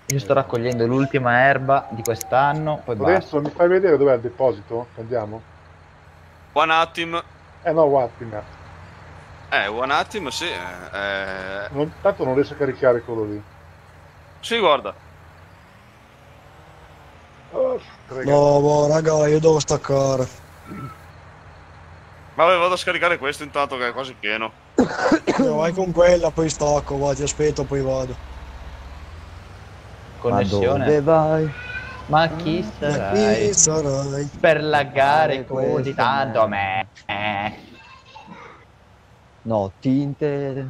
S2: Io sto raccogliendo l'ultima erba di quest'anno, poi basta.
S1: Lorenzo, mi fai vedere dov'è il deposito? Andiamo?
S3: One Atim.
S1: Eh no, guarda.
S3: Eh, One Atim, sì. eh, eh,
S1: Non, tanto non riesco a caricare quello lì.
S3: Sì, guarda.
S1: Oh.
S4: No, boh, raga, io devo staccare.
S3: Vabbè, vado a scaricare questo intanto che è quasi pieno.
S4: No, vai con quella, poi stacco, va, ti aspetto, poi vado.
S5: Ma dove
S2: Connessione.
S5: vai?
S2: Ma chi
S4: Chi
S2: sarai?
S4: sarai?
S2: Per laggare così tanto
S5: no.
S2: a me. Eh.
S5: No, tinte.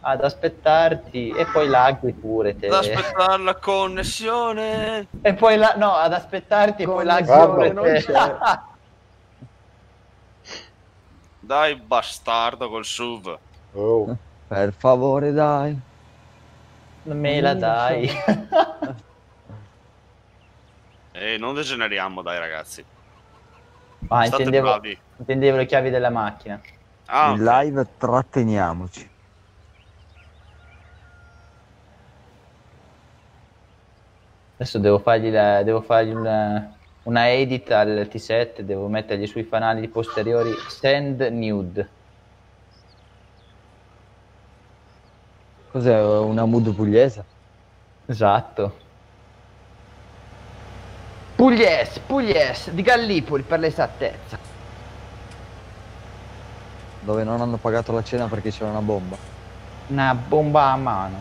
S2: Ad aspettarti e poi laghi pure te.
S3: Ad aspettare la connessione.
S2: E poi la... no, ad aspettarti e poi laghi
S5: Connessione
S2: pure te.
S3: Dai, bastardo col SUV.
S1: Oh,
S5: Per favore, dai.
S2: Non me la dai.
S3: E non degeneriamo, dai, ragazzi.
S2: Ah, intendevo, intendevo le chiavi della macchina.
S3: Ah,
S5: In live tratteniamoci.
S2: Adesso devo fargli, la- devo fargli una, una edit al T7, devo mettergli sui fanali posteriori send nude.
S5: Cos'è una mood pugliese?
S2: Esatto. Pugliese, Pugliese, di Gallipoli per l'esattezza.
S5: Dove non hanno pagato la cena perché c'era una bomba.
S2: Una bomba a mano.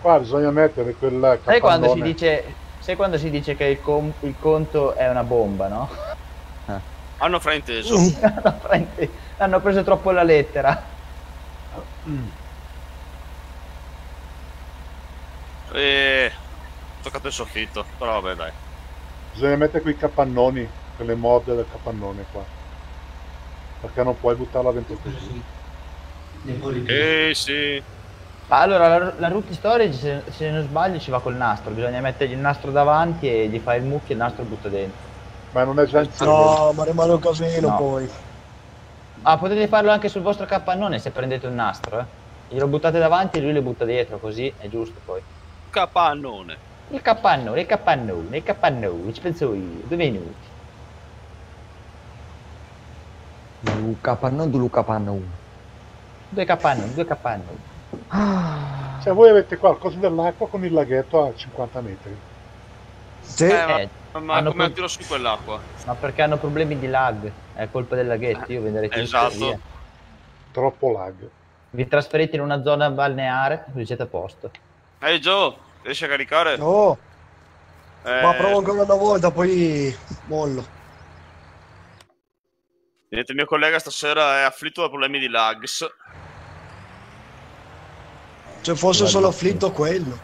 S1: qua bisogna mettere quel
S2: Sai quando si dice, sai quando si dice che il, com- il conto è una bomba, no?
S3: hanno frainteso.
S2: Hanno preso- Hanno preso troppo la lettera.
S3: E... ho toccato il soffitto. Però vabbè, dai.
S1: Bisogna mettere quei capannoni, quelle mod del capannone qua. Perché non puoi buttarla dentro così.
S3: Eh sì.
S2: Allora, la, la root storage, se, se non sbaglio, ci va col nastro. Bisogna mettergli il nastro davanti e gli fai il mucchio e il nastro butta dentro.
S1: Ma non è già server.
S4: No, ma rimane un casino
S2: No.
S4: poi.
S2: Ah, potete farlo anche sul vostro capannone se prendete un nastro, eh. Glielo buttate davanti e lui lo butta dietro, così è giusto poi.
S3: Capannone.
S2: Il capannone, il capannone, il capannone, ci penso io, due minuti.
S5: Luca Pannone, Luca Pannone.
S2: Due capannoni, due capannoni.
S1: Cioè voi avete qualcosa dell'acqua con il laghetto a 50 metri.
S4: Sì,
S3: Eh, ma,
S2: Eh,
S3: ma
S2: hanno
S3: come
S2: pro-
S3: tiro su quell'acqua?
S2: Ma perché hanno problemi di lag? È colpa del laghetto, io venderei tutto
S3: Esatto.
S2: via.
S1: Troppo lag.
S2: Vi trasferite in una zona balneare, così siete a posto.
S3: Ehi Joe, riesci a caricare?
S4: no,
S3: Eh,
S4: ma provo ancora una volta, poi mollo.
S3: Niente, il mio collega stasera è afflitto da problemi di lags.
S4: Se fosse solo afflitto quello.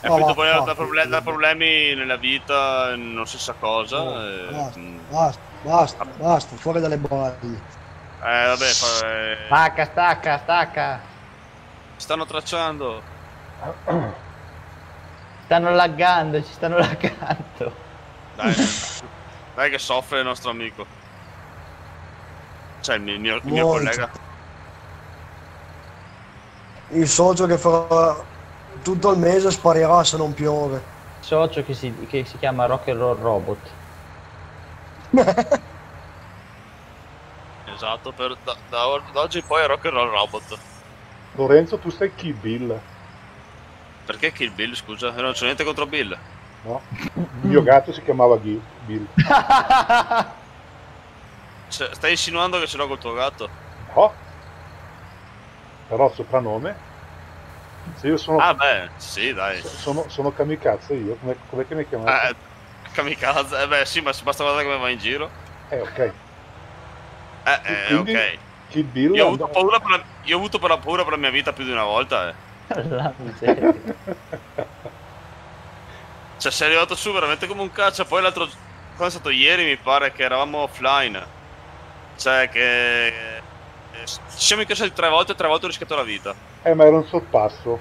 S3: È afflitto
S4: va,
S3: poi da,
S4: va,
S3: proble- da problemi nella vita, non si sa cosa.
S4: No,
S3: e-
S4: basta,
S3: mm,
S4: basta, basta, basta, fuori dalle balle.
S3: Eh, vabbè, fa- eh,
S2: Stacca, stacca, stacca.
S3: Stanno tracciando.
S2: Stanno laggando, ci stanno laggando.
S3: Dai, dai che soffre il nostro amico. Cioè, il mio, il mio- collega.
S4: Il socio che farà tutto il mese sparirà se non piove.
S2: socio che si, che si chiama Rock and Roll Robot.
S3: Esatto, per, da, da, da oggi in poi è rock and roll robot.
S1: Lorenzo, tu sei Kill Bill,
S3: Perché Kill Bill, scusa? Non c'ho niente contro Bill.
S1: no? Il mio gatto si chiamava Gil- Bill.
S3: Cioè, stai insinuando che ce l'ho col tuo gatto?
S1: No. Però soprannome? Se io sono,
S3: Ah beh, sì dai.
S1: sono, sono kamikaze io, come, com'è che mi chiamate?
S3: Eh, kamikaze, eh beh sì, ma basta guardare come va in giro.
S1: Eh, ok.
S3: Eh, eh, ok.
S1: Kill Bill
S3: Io ho, avuto paura per la, io ho avuto per la paura per la mia vita più di una volta, eh.
S2: La miseria.
S3: Cioè, sei arrivato su veramente come un caccia. Poi l'altro quando è stato ieri, mi pare che eravamo offline. Cioè, che. eh, Ci siamo incassati tre volte e tre volte ho rischiato la vita.
S1: Eh, ma era un sorpasso.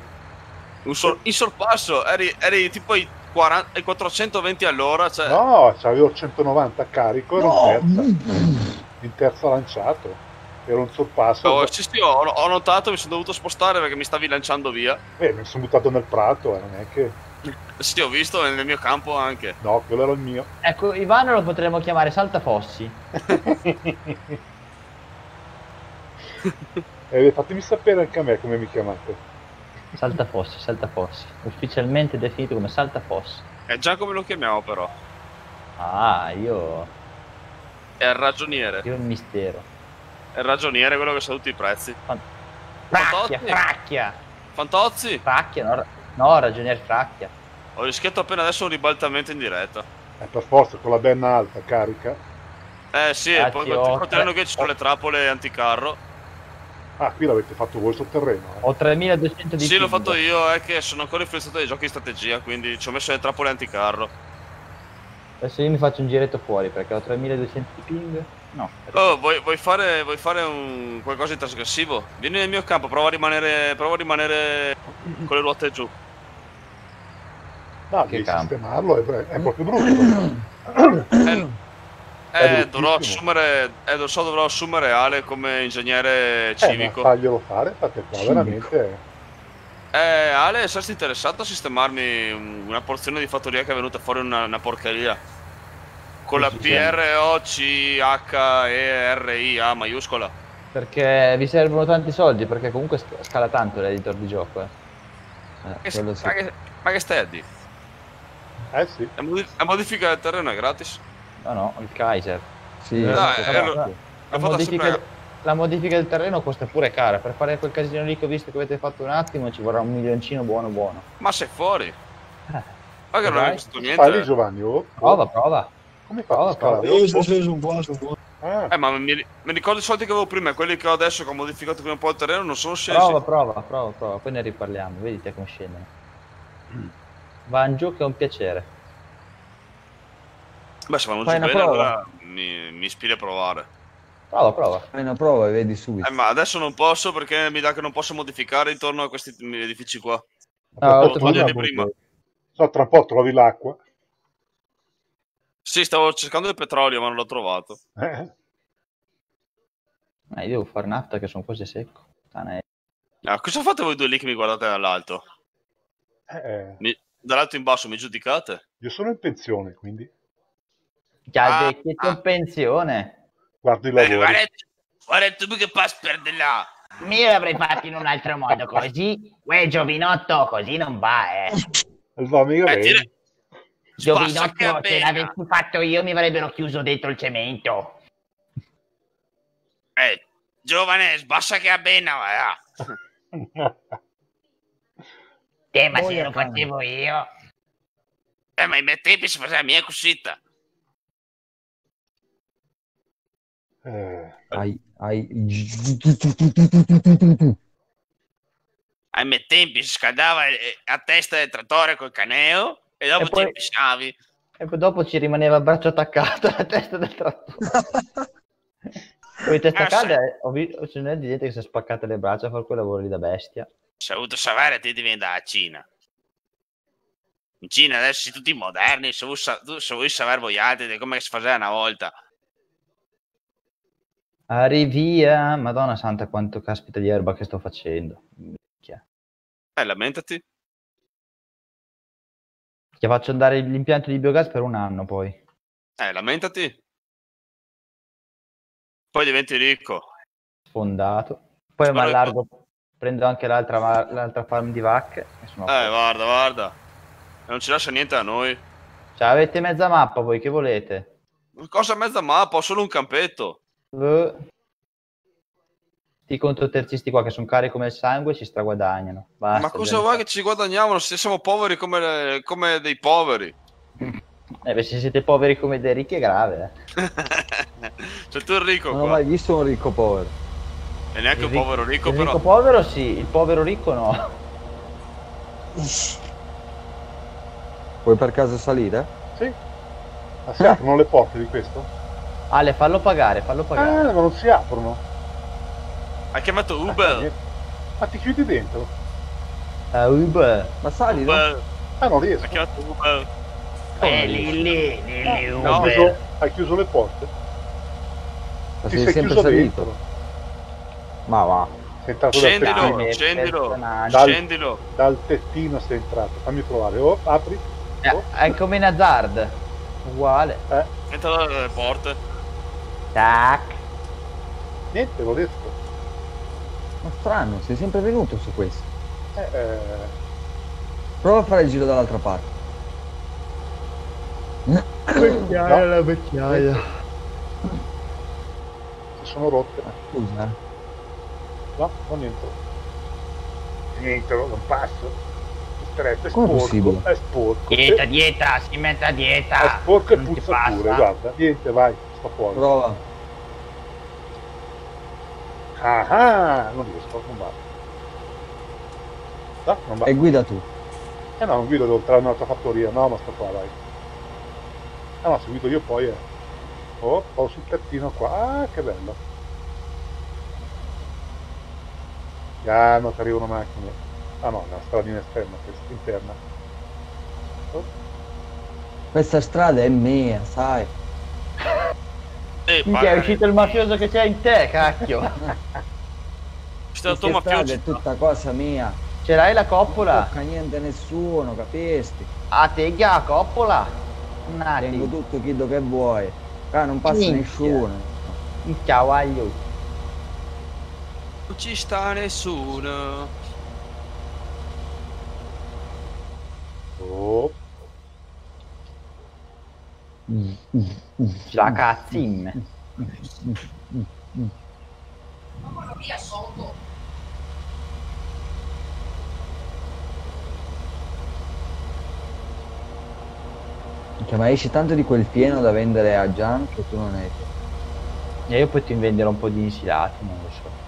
S3: Un sor- in sorpasso, eri, eri tipo ai, 40 ai 420 all'ora. Cioè,
S1: No, c'avevo 190 a carico, ero in terza. In terza lanciato. Era un sorpasso.
S3: oh, sì, sì, ho, ho notato, mi sono dovuto spostare perché mi stavi lanciando via.
S1: Eh, mi sono buttato nel prato, eh, non è che...
S3: Sì, ho visto nel mio campo anche.
S1: No, quello era il mio.
S2: ecco, Ivano lo potremmo chiamare Saltafossi.
S1: Eh, fatemi sapere anche a me come mi chiamate.
S2: Saltafossi, Saltafossi. Ufficialmente definito come Saltafossi.
S3: È già come lo chiamiamo, però.
S2: Ah, io...
S3: È il ragioniere.
S2: Io il mistero.
S3: È il ragioniere quello che sa tutti i prezzi.
S2: Fracchia,
S3: Fantozzi?
S2: fracchia!
S3: Fantozzi,
S2: Fracchia, no, no ragionier fracchia.
S3: ho rischiato appena adesso un ribaltamento in diretta.
S1: Eh, per forza, con la benna alta, carica.
S3: Eh sì, e poi
S2: Cacchio,
S3: considerando che ci sono le trappole anticarro.
S1: Ah, qui l'avete fatto voi sotterreno. Eh.
S2: Ho 3200 di
S3: Sì, l'ho fatto io, è che sono ancora influenzato dai giochi di strategia, quindi ci ho messo le trappole anticarro.
S2: Adesso io mi faccio un giretto fuori perché ho 3200 di ping. No.
S3: Oh, vuoi, vuoi fare, vuoi fare un, qualcosa di trasgressivo? Vieni nel mio campo, prova a rimanere, prova a rimanere con le ruote giù.
S1: No,
S2: Che
S1: sistemarlo, è, è proprio brutto.
S3: Eh,
S1: È
S3: eh, dovrò assumere, eh, lo so, dovrò assumere Ale come ingegnere
S1: Eh,
S3: civico.
S1: faglielo fare, fate qua,
S5: Civico.
S1: veramente...
S3: Eh, Ale, saresti interessato a sistemarmi un- una porzione di fattoria che è venuta fuori una, una porcheria? Con la
S2: Sì,
S3: P
S2: sì.
S3: R O C H E R I A maiuscola.
S2: Perché vi servono tanti soldi perché comunque sc- scala tanto l'editor di gioco. Eh.
S5: Eh, sì.
S3: ma, che, ma che stai a dire?
S1: Eh sì,
S3: La, modi- la modifica del terreno è gratis.
S2: No, no, il Kaiser.
S5: Sì,
S3: Dai,
S5: sì,
S3: eh, allora-
S2: La
S3: fatto
S2: modifica,
S3: sempre-
S2: la modifica del terreno costa pure cara. Per fare quel casino lì che ho visto che avete fatto un attimo ci vorrà un milioncino buono buono.
S3: Ma sei fuori.
S2: Eh,
S3: Ma che non
S2: Dai.
S3: è costato
S1: fai
S3: niente.
S1: Giovanni, oh.
S2: prova, prova.
S1: Come fai
S2: Prova,
S1: a scalare?
S2: prova.
S4: Sì, sì, sì, sono qua, sono qua.
S1: Ah,
S3: Eh, ma mi, mi ricordo i soldi che avevo prima e quelli che ho adesso che ho modificato prima un po' il terreno non sono scesi.
S2: Prova, prova, prova, prova. Poi ne riparliamo. Vedi te come scendono. Van giù che è un piacere.
S3: Beh, se vanno giù
S2: Fai una
S3: bene,
S2: prova.
S3: allora mi, mi ispiri a provare.
S2: Prova, prova.
S5: Fai una prova e vedi subito.
S3: Eh, ma adesso non posso perché mi dà che non posso modificare intorno a questi edifici qua.
S2: Ah,
S1: un po'
S3: toglierli
S1: trovi-
S3: prima.
S1: so, tra un po' trovi l'acqua.
S3: Sì, stavo cercando il petrolio, ma non l'ho trovato.
S1: Eh,
S2: Eh, io devo fare nafta che sono quasi secco. Eh.
S3: Ah, cosa fate voi due lì che mi guardate dall'alto?
S1: eh,
S3: Mi- dall'alto in basso mi giudicate?
S1: io sono in pensione, quindi
S2: Già
S3: Ah,
S2: vecchietto
S3: ah.
S2: in pensione.
S1: guardo i
S3: Eh,
S1: lavori.
S3: guarda, guarda tu che passi per di là.
S6: Io l'avrei fatto in un altro modo, così. Uè, giovinotto, così non va, eh.
S1: Va mica
S3: Eh,
S1: bene.
S3: tira- Spassa che
S6: Giovinotto, se l'avessi fatto io mi avrebbero chiuso dentro il cemento.
S3: Eh, giovane, sbassa che appena, va.
S6: Eh, ma
S5: Poi
S6: se lo
S5: a cane.
S6: facevo io.
S3: Eh, ma ai miei tempi si faceva la mia cosita.
S1: Eh,
S5: Hai, hai...
S3: Ai miei tempi si scaldava eh, a testa del trattore col caneo e dopo
S2: E poi-
S3: ti pisciavi.
S2: E poi dopo ci rimaneva il braccio attaccato alla testa del trattore. Poi testa
S3: Ah,
S2: calda, ho visto ce n'è di gente che si è spaccate le braccia a fare quei lavori da bestia.
S3: Avuto sapere te devi andare a Cina. In Cina adesso siete tutti moderni, se vuoi, sa- tu- se sapere vogliate di come si faceva una volta.
S2: Arrivia, madonna santa quanto caspita di erba che sto facendo.
S3: Eh, lamentati.
S2: Ti faccio andare l'impianto di biogas per un anno poi.
S3: Eh, lamentati. Poi diventi ricco.
S2: Sfondato. Poi mi allargo, prendo anche l'altra, l'altra farm di vacche.
S3: Eh,
S2: posto.
S3: guarda, guarda. Non ci lascia niente a noi.
S2: Cioè, avete mezza mappa voi, che volete?
S3: Cosa mezza mappa? Ho solo un campetto.
S2: Eh. Sti controterzisti qua che sono cari come il sangue ci straguadagnano. Basta,
S3: Ma cosa vuoi che ci guadagniamo se siamo poveri come, come dei poveri?
S2: Eh, beh, se siete poveri come dei ricchi è grave. eh.
S3: cioè tu il ricco
S5: Non ho
S3: qua.
S5: mai visto un ricco povero.
S3: E neanche
S2: Il
S3: un
S2: ric-
S3: povero ricco
S2: il
S3: però.
S2: ricco povero sì, il povero ricco no.
S5: Puoi per caso salire?
S1: Sì. Ma si aprono le porte di questo?
S2: Ale, fallo pagare, fallo pagare.
S1: Ah, ma non si aprono.
S3: Hai chiamato
S1: Ah,
S3: Uber?
S1: niente. Ma ti chiudi dentro?
S2: Eh, Uber.
S5: Ma sali, no?
S3: Uber.
S1: Ah, non riesco.
S3: Hai chiamato Uber?
S6: Eh, lì, lì, lì, lì,
S1: Hai
S3: no,
S6: Uber.
S1: chiuso, hai chiuso le porte?
S5: Ma
S1: Ti
S5: sei
S1: sei
S5: sempre
S1: chiuso
S5: salito.
S1: dentro.
S5: Ma va.
S1: Sei entrato dal
S3: Scendilo, scendilo.
S1: Dal-
S3: scendilo.
S1: Dal tettino sei entrato. Fammi provare. Oh, apri.
S2: Eh, è come in Hazard. Uguale.
S1: Eh,
S3: Entra dalle porte.
S2: Tac.
S1: niente, non riesco.
S5: Ma strano, sei sempre venuto su questo.
S1: Eh, eh,
S5: Prova a fare il giro dall'altra parte.
S1: no,
S2: la vecchiaia.
S1: si sono rotte.
S5: Scusa, eh.
S1: No, non entro. Niente, non passo. È stretto, è
S5: Com'è
S1: sporco.
S5: possibile?
S1: È sporco.
S6: Dieta,
S1: È,
S6: dieta, si mette a
S1: è
S6: dieta.
S1: sporco e
S6: Non ti
S1: puzza pure, guarda. Niente, vai, sto fuori.
S5: Prova.
S1: Ah, ah, non riesco, non va. No, non va.
S5: E guida tu.
S1: Eh no, non guido, devo entrare nell'altra fattoria. No, ma sto qua, dai. Ah no, se guido io poi è... Oh, ho sul tettino qua. Ah, che bello. Piano che arrivano macchine. Ah no, è una stradina esterna, questa, interna. Oh,
S5: Questa strada è mia, sai.
S3: Eh,
S2: Minchia, è uscito il mafioso che c'è in te, cacchio.
S3: C'è il tuo mafioso.
S5: è tutta cosa mia.
S2: Ce l'hai la
S5: Non
S2: coppola?
S5: tocca niente a nessuno, capisti?
S2: A te, la coppola?
S5: Tengo
S2: Nati.
S5: tutto quello che vuoi. Qua non passa
S2: Minchia.
S5: nessuno.
S2: Ciao, aglio.
S3: Non ci sta nessuno.
S1: oh.
S2: La cazzin.
S5: Cioè, ma esci tanto di quel pieno da vendere a Gian che tu non hai.
S2: E io poi ti venderò un po' di insilati, non lo so.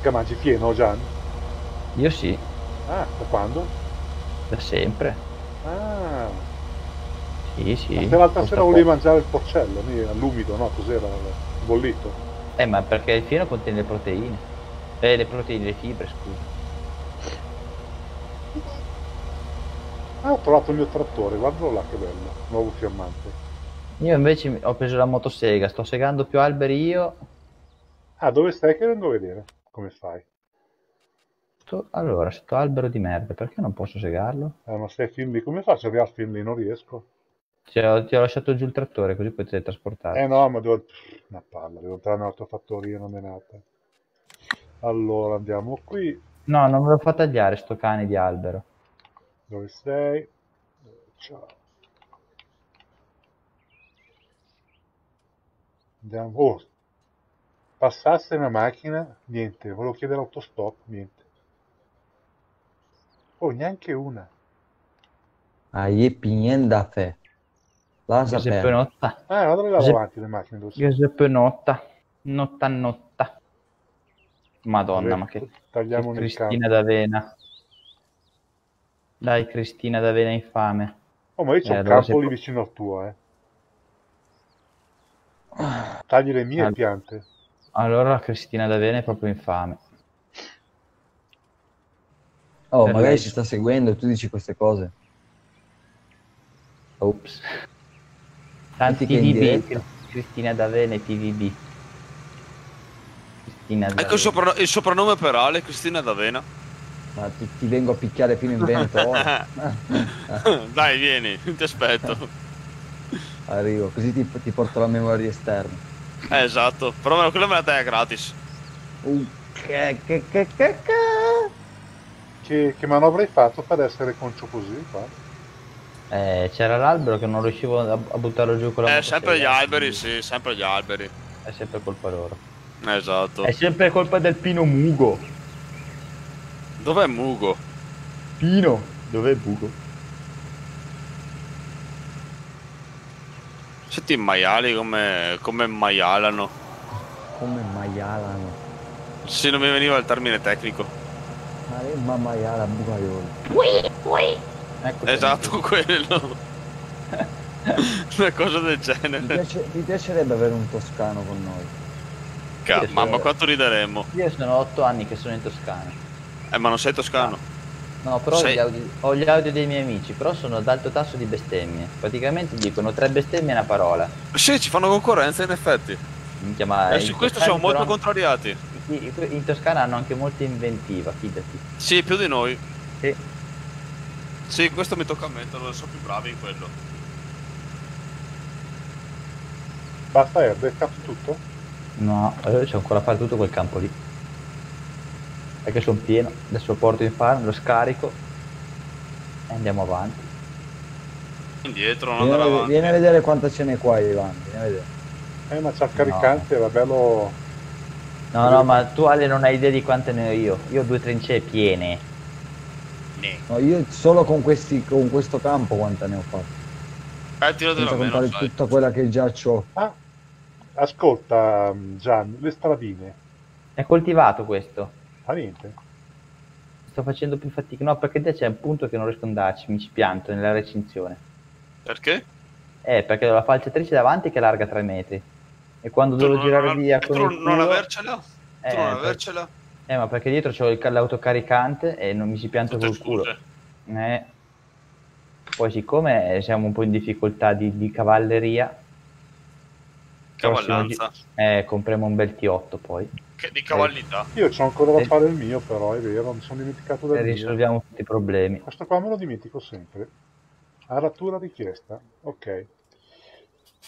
S1: Che mangi pieno, Gian?
S2: Io sì,
S1: Ah, da quando?
S2: da sempre. Sì, sì.
S1: se l'altra sera volevi mangiare il porcello, all'umido, no? Cos'era? Bollito?
S2: Eh, ma perché il fieno contiene le proteine. Eh, le proteine, le fibre, scusa.
S1: Ah, ho trovato il mio trattore, guardalo là che bello, nuovo fiammante.
S2: Io invece ho preso la motosega, sto segando più alberi io.
S1: Ah, dove stai che vengo a vedere? Come fai?
S2: Sto- Allora, sto albero di merda, perché non posso segarlo?
S1: Eh, ma sei film lì, come faccio ad arrivare al film lì? Non riesco.
S2: Ti ho, ti ho lasciato giù il trattore, così puoi teletrasportare.
S1: Eh no, ma devo... Una palla, devo entrare nella tua fattoria, una menata. Allora, andiamo qui.
S2: No, non me lo fa tagliare sto cane di albero.
S1: Dove sei? Ciao. Andiamo. Oh, passasse una macchina? Niente. Volevo chiedere autostop? Niente. Oh, neanche una.
S5: Ah, ye pignenda fe. Lascia
S2: Giuseppe
S5: perdere.
S2: Notta.
S1: Ah, guarda là
S2: Giuseppe-
S1: davanti le macchine. Sono?
S2: Giuseppe Notta. Notta notta. Madonna,
S1: Vabbè,
S2: ma che,
S1: Tagliamo
S2: che. Cristina d'Avena. Dai, Cristina d'Avena infame.
S1: Oh, ma io c'ho
S2: Eh,
S1: un
S2: allora
S1: campo lì vicino al tuo, eh. Tagli le mie
S2: Ah.
S1: piante.
S2: Allora Cristina d'Avena è proprio infame.
S5: Oh,
S2: Per
S5: magari
S2: lei.
S5: ci sta seguendo e tu dici queste cose.
S2: Ops. Tanti
S5: diretta.
S2: Cristina d'Avena e TVB. Cristina d'Avena.
S3: Ecco il, sopranno- il soprannome per Ale, Cristina d'Avena.
S5: Ma ti, ti vengo a picchiare fino in Veneto ora.
S3: Dai, vieni, ti aspetto.
S5: Arrivo, così ti, ti porto la memoria esterna.
S3: Eh, esatto, però me- quella me la dai a gratis.
S5: Uh, che, che, che, che, che.
S1: Che, che manovra hai fatto per essere concio così qua?
S2: Eh, c'era l'albero che non riuscivo a, buttarlo giù con la
S3: Eh, sempre gli alberi, sì, sempre gli alberi.
S2: È sempre colpa loro.
S3: Esatto.
S2: È sempre colpa del Pino Mugo.
S3: Dov'è Mugo?
S2: Pino, dov'è Bugo?
S3: Senti i maiali come, come maialano.
S5: Come maialano.
S3: Sì, non mi veniva il termine tecnico.
S5: Ma maiala bugaiolo.
S2: Ecco
S3: Esatto, quello. Una cosa del
S5: Mi,
S3: genere.
S5: piace- mi piacerebbe avere un toscano con noi.
S3: Ca- mamma, quanto rideremmo.
S2: Io sono otto anni che sono in Toscana.
S3: Eh, ma non sei toscano?
S2: No, però ho
S3: Sei-
S2: gli, audio, ho gli audio dei miei amici, però sono ad alto tasso di bestemmie. Praticamente dicono tre bestemmie e una parola.
S3: Sì, ci fanno concorrenza in effetti.
S2: Minchia, ma
S3: E
S2: i
S3: su questo siamo molto contrariati.
S2: i- i- In Toscana hanno anche molta inventiva, fidati.
S3: Sì, più di noi.
S2: Sì.
S3: Sì, questo mi tocca ammetterlo, sono più bravi in quello.
S1: Basta hai fatto tutto?
S2: No, allora c'è ancora a fare tutto quel campo lì. Perché sono pieno, adesso lo porto in farm, lo scarico e andiamo avanti.
S3: Indietro, non
S5: Vieni a,
S3: andare
S5: vedere,
S3: avanti.
S5: vieni a vedere quanta ce n'è qua, Ivan. Vieni a vedere.
S1: Eh, ma c'è il caricante, era bello...
S2: No, no, ma tu Ale non hai idea di quante ne ho io. Io ho due trincee piene.
S5: No, io solo con, questi, con questo campo quanta ne ho fatte.
S3: Eh, tiro
S5: Senza
S3: meno,
S5: contare
S3: sai.
S5: tutta quella che già c'ho.
S1: Ah, ascolta Gian, le stradine,
S2: È coltivato questo.
S1: fa niente.
S2: Sto facendo più fatica. No, perché te c'è un punto che non riesco ad andarci, mi ci pianto nella recinzione.
S3: Perché?
S2: Eh, perché ho la falciatrice davanti che è larga 3 metri. E quando
S3: Tu
S2: devo
S3: non-
S2: girare
S3: non-
S2: via
S3: tu
S2: con
S3: non,
S2: il
S3: non avercela? Tu
S2: Eh,
S3: non
S2: per-
S3: avercela?
S2: Eh, ma perché dietro c'ho l'autocaricante e non mi si pianta
S3: Tutte
S2: col culo. Eh. Poi siccome eh, siamo un po' in difficoltà di, di cavalleria,
S3: Cavallanza.
S2: eh, compriamo un bel T8 poi
S3: Che di cavallità.
S1: Io c'ho ancora da
S2: Eh.
S1: fare il mio, però è vero, mi sono dimenticato
S2: e
S1: del mio.
S2: risolviamo tutti i problemi.
S1: Questo qua me lo dimentico sempre. Aratura richiesta, ok.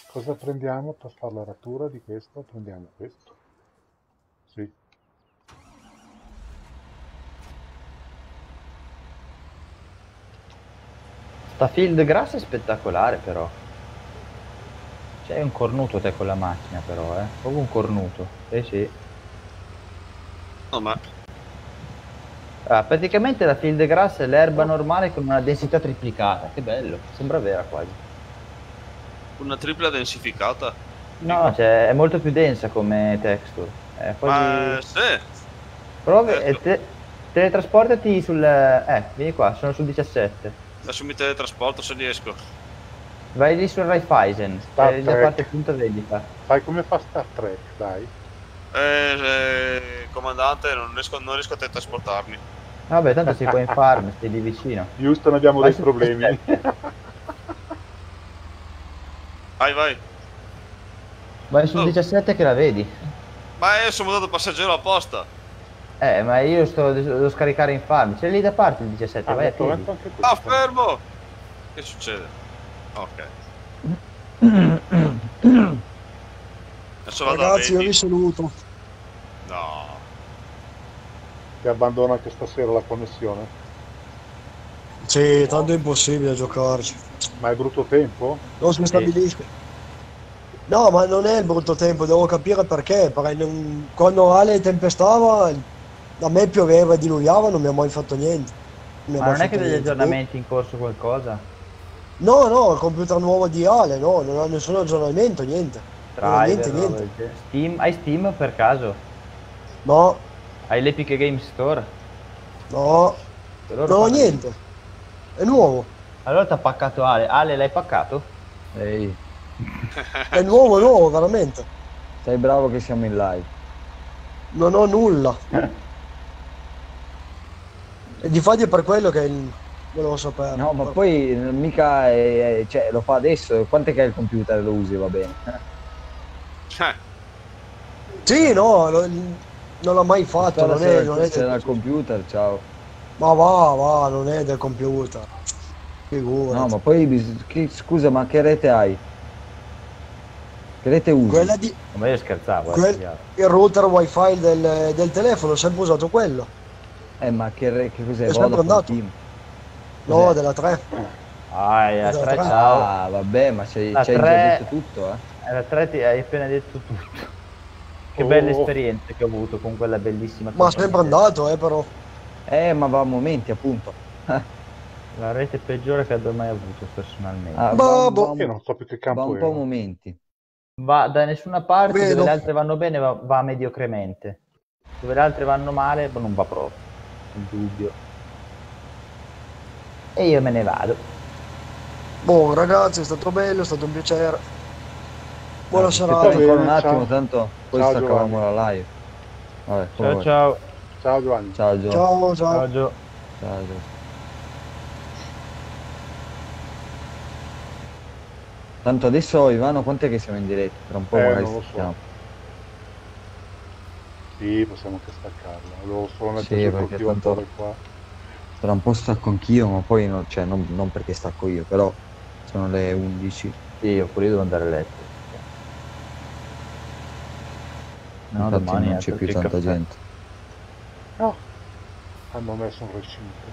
S1: Cosa prendiamo per fare la ratura di questo? Prendiamo questo. Sì.
S2: Sta field grass è spettacolare però. C'hai un cornuto te con la macchina però, eh. Proprio un cornuto. Eh sì.
S3: No, ma
S2: Ah, praticamente la field grass è l'erba normale con una densità triplicata. Che bello, sembra vera quasi.
S3: una tripla densificata.
S2: No, cioè, è molto più densa come texture. È quasi...
S3: Ma sì.
S2: Provi,
S3: certo.
S2: e te- teletrasportati sul... Eh, vieni qua, sono sul 17.
S3: Adesso mi teletrasporto se riesco.
S2: Vai lì sul Raiffeisen.
S1: Star
S2: E da
S1: Trek.
S2: parte punta vendita.
S1: Fai come fa Star Trek, dai.
S3: Eh, eh, comandante, non riesco, non riesco a teletrasportarmi.
S2: Vabbè, tanto sei qua in farm, stai lì vicino.
S1: Houston abbiamo
S2: Vai
S1: dei problemi.
S2: 17.
S3: Vai, vai.
S2: Vai sul
S3: Oh.
S2: 17 che la vedi.
S3: Ma io sono dato passeggero apposta.
S2: Eh, ma io sto devo scaricare in farm. C'è lì da parte il 17,
S1: Ah,
S2: vai a
S1: metto
S2: piedi.
S1: anche
S3: Ah, fermo! Che succede? Ok. Adesso vado a
S4: Ragazzi, io
S3: 20.
S4: vi saluto.
S3: No.
S1: Che abbandona anche stasera la connessione.
S4: Sì, tanto è impossibile giocarci.
S1: Ma è brutto tempo?
S4: Non si stabilisco. No, ma non è il brutto tempo, devo capire perché. Perché non- quando Ale tempestava, a me pioveva e diluviava, non mi ha mai fatto niente. mi ha
S2: Ma non è che degli
S4: niente.
S2: aggiornamenti in corso qualcosa?
S4: No, no, il computer nuovo di Ale, no, non ha nessun aggiornamento, niente. Non
S2: Driver,
S4: niente,
S2: roba
S4: niente.
S2: Steam, hai Steam per caso?
S4: No,
S2: Hai l'Epic Games Store?
S4: no, non ho niente. È nuovo,
S2: Allora ti ha paccato Ale. Ale l'hai paccato?
S5: Ehi,
S4: è nuovo, nuovo, veramente.
S5: sei bravo che siamo in live.
S4: Non ho nulla. E difatti è per quello che il- volevo sapere.
S5: No, ma poi mica è- è- cioè, lo fa adesso. Quant'è che è il computer lo usi, va bene.
S3: Eh,
S4: Sì, no, lo- non l'ho mai fatto, non
S5: se-
S4: è, non è
S5: se era il computer, ciao.
S4: Ma va, va, non è del computer. Figurati.
S5: No, ma poi che- scusa, ma che rete hai? Che rete usi?
S4: Quella di,
S2: Ma io scherzavo, eh,
S4: Quel- il router wifi del, del telefono, ho sempre usato quello.
S5: Eh, ma che, che cos'è?
S4: È sempre
S5: Vodafone
S4: andato.
S5: Team?
S4: No,
S5: Cos'è?
S4: della 3.
S2: Ah, la
S4: Esatto.
S2: 3 ciao.
S5: Ah, vabbè, ma c'hai,
S2: La
S5: c'hai
S2: tre-
S5: già detto tutto, eh?
S2: E la 3 ti hai appena detto tutto. Che
S1: Oh.
S2: belle esperienze che ho avuto con quella bellissima
S4: Ma sempre andato, eh, però.
S5: Eh, ma va a momenti, appunto.
S2: La rete peggiore che abbia mai avuto personalmente.
S5: Ah,
S4: Ma
S5: va,
S4: boh.
S5: va un-
S1: Io non so più che
S5: va
S1: campo
S5: un
S1: è.
S5: po' a momenti.
S2: Va da nessuna parte,
S4: Vedo.
S2: dove le altre vanno bene va, va mediocremente. Dove le altre vanno male non va proprio. In dubbio. E io me ne vado.
S4: Boh, ragazzi, è stato bello, è stato un piacere. Buona
S5: Aspetta
S4: serata.
S1: bene,
S5: ancora un
S1: ciao.
S5: attimo, tanto poi
S1: Ciao,
S5: staccavamo la live. Vabbè,
S2: Ciao
S5: vuoi.
S2: ciao.
S1: Ciao Giovanni.
S5: Ciao Gio.
S4: Ciao, ciao.
S2: Ciao Gio.
S5: Ciao, Gio. Tanto adesso Ivano quant'è che siamo in diretta? Tra un po'
S1: Eh,
S5: magari
S1: non lo so. Sì, possiamo anche staccarla. Volevo solo
S5: Sì,
S1: mettere sul
S5: perché tanto-
S1: qua.
S5: Tra un po' stacco anch'io, ma poi no- cioè, non, non perché stacco io, però sono le 11.
S2: Sì, io pure io devo andare a letto. No,
S5: infatti
S2: domani
S5: non
S2: è
S5: c'è più tanta
S2: caffè.
S5: gente.
S1: No. Hanno messo un recinto.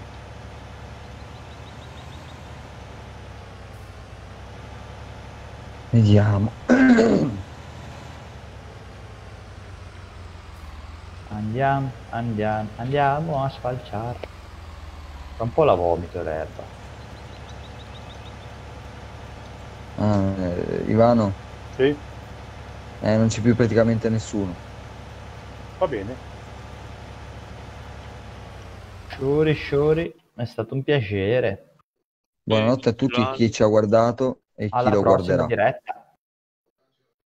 S5: Vediamo.
S2: Andiamo, andiamo, andiamo a sfalciare. Fa un po' la vomito l'erba.
S5: Ah, eh, Ivano,
S1: Sì,
S5: eh, non c'è più praticamente nessuno.
S1: va bene.
S2: Sciori, sciori, è stato un piacere.
S5: Buonanotte a tutti chi ci ha guardato e chi
S2: Alla
S5: lo
S2: prossima
S5: guarderà.
S2: diretta.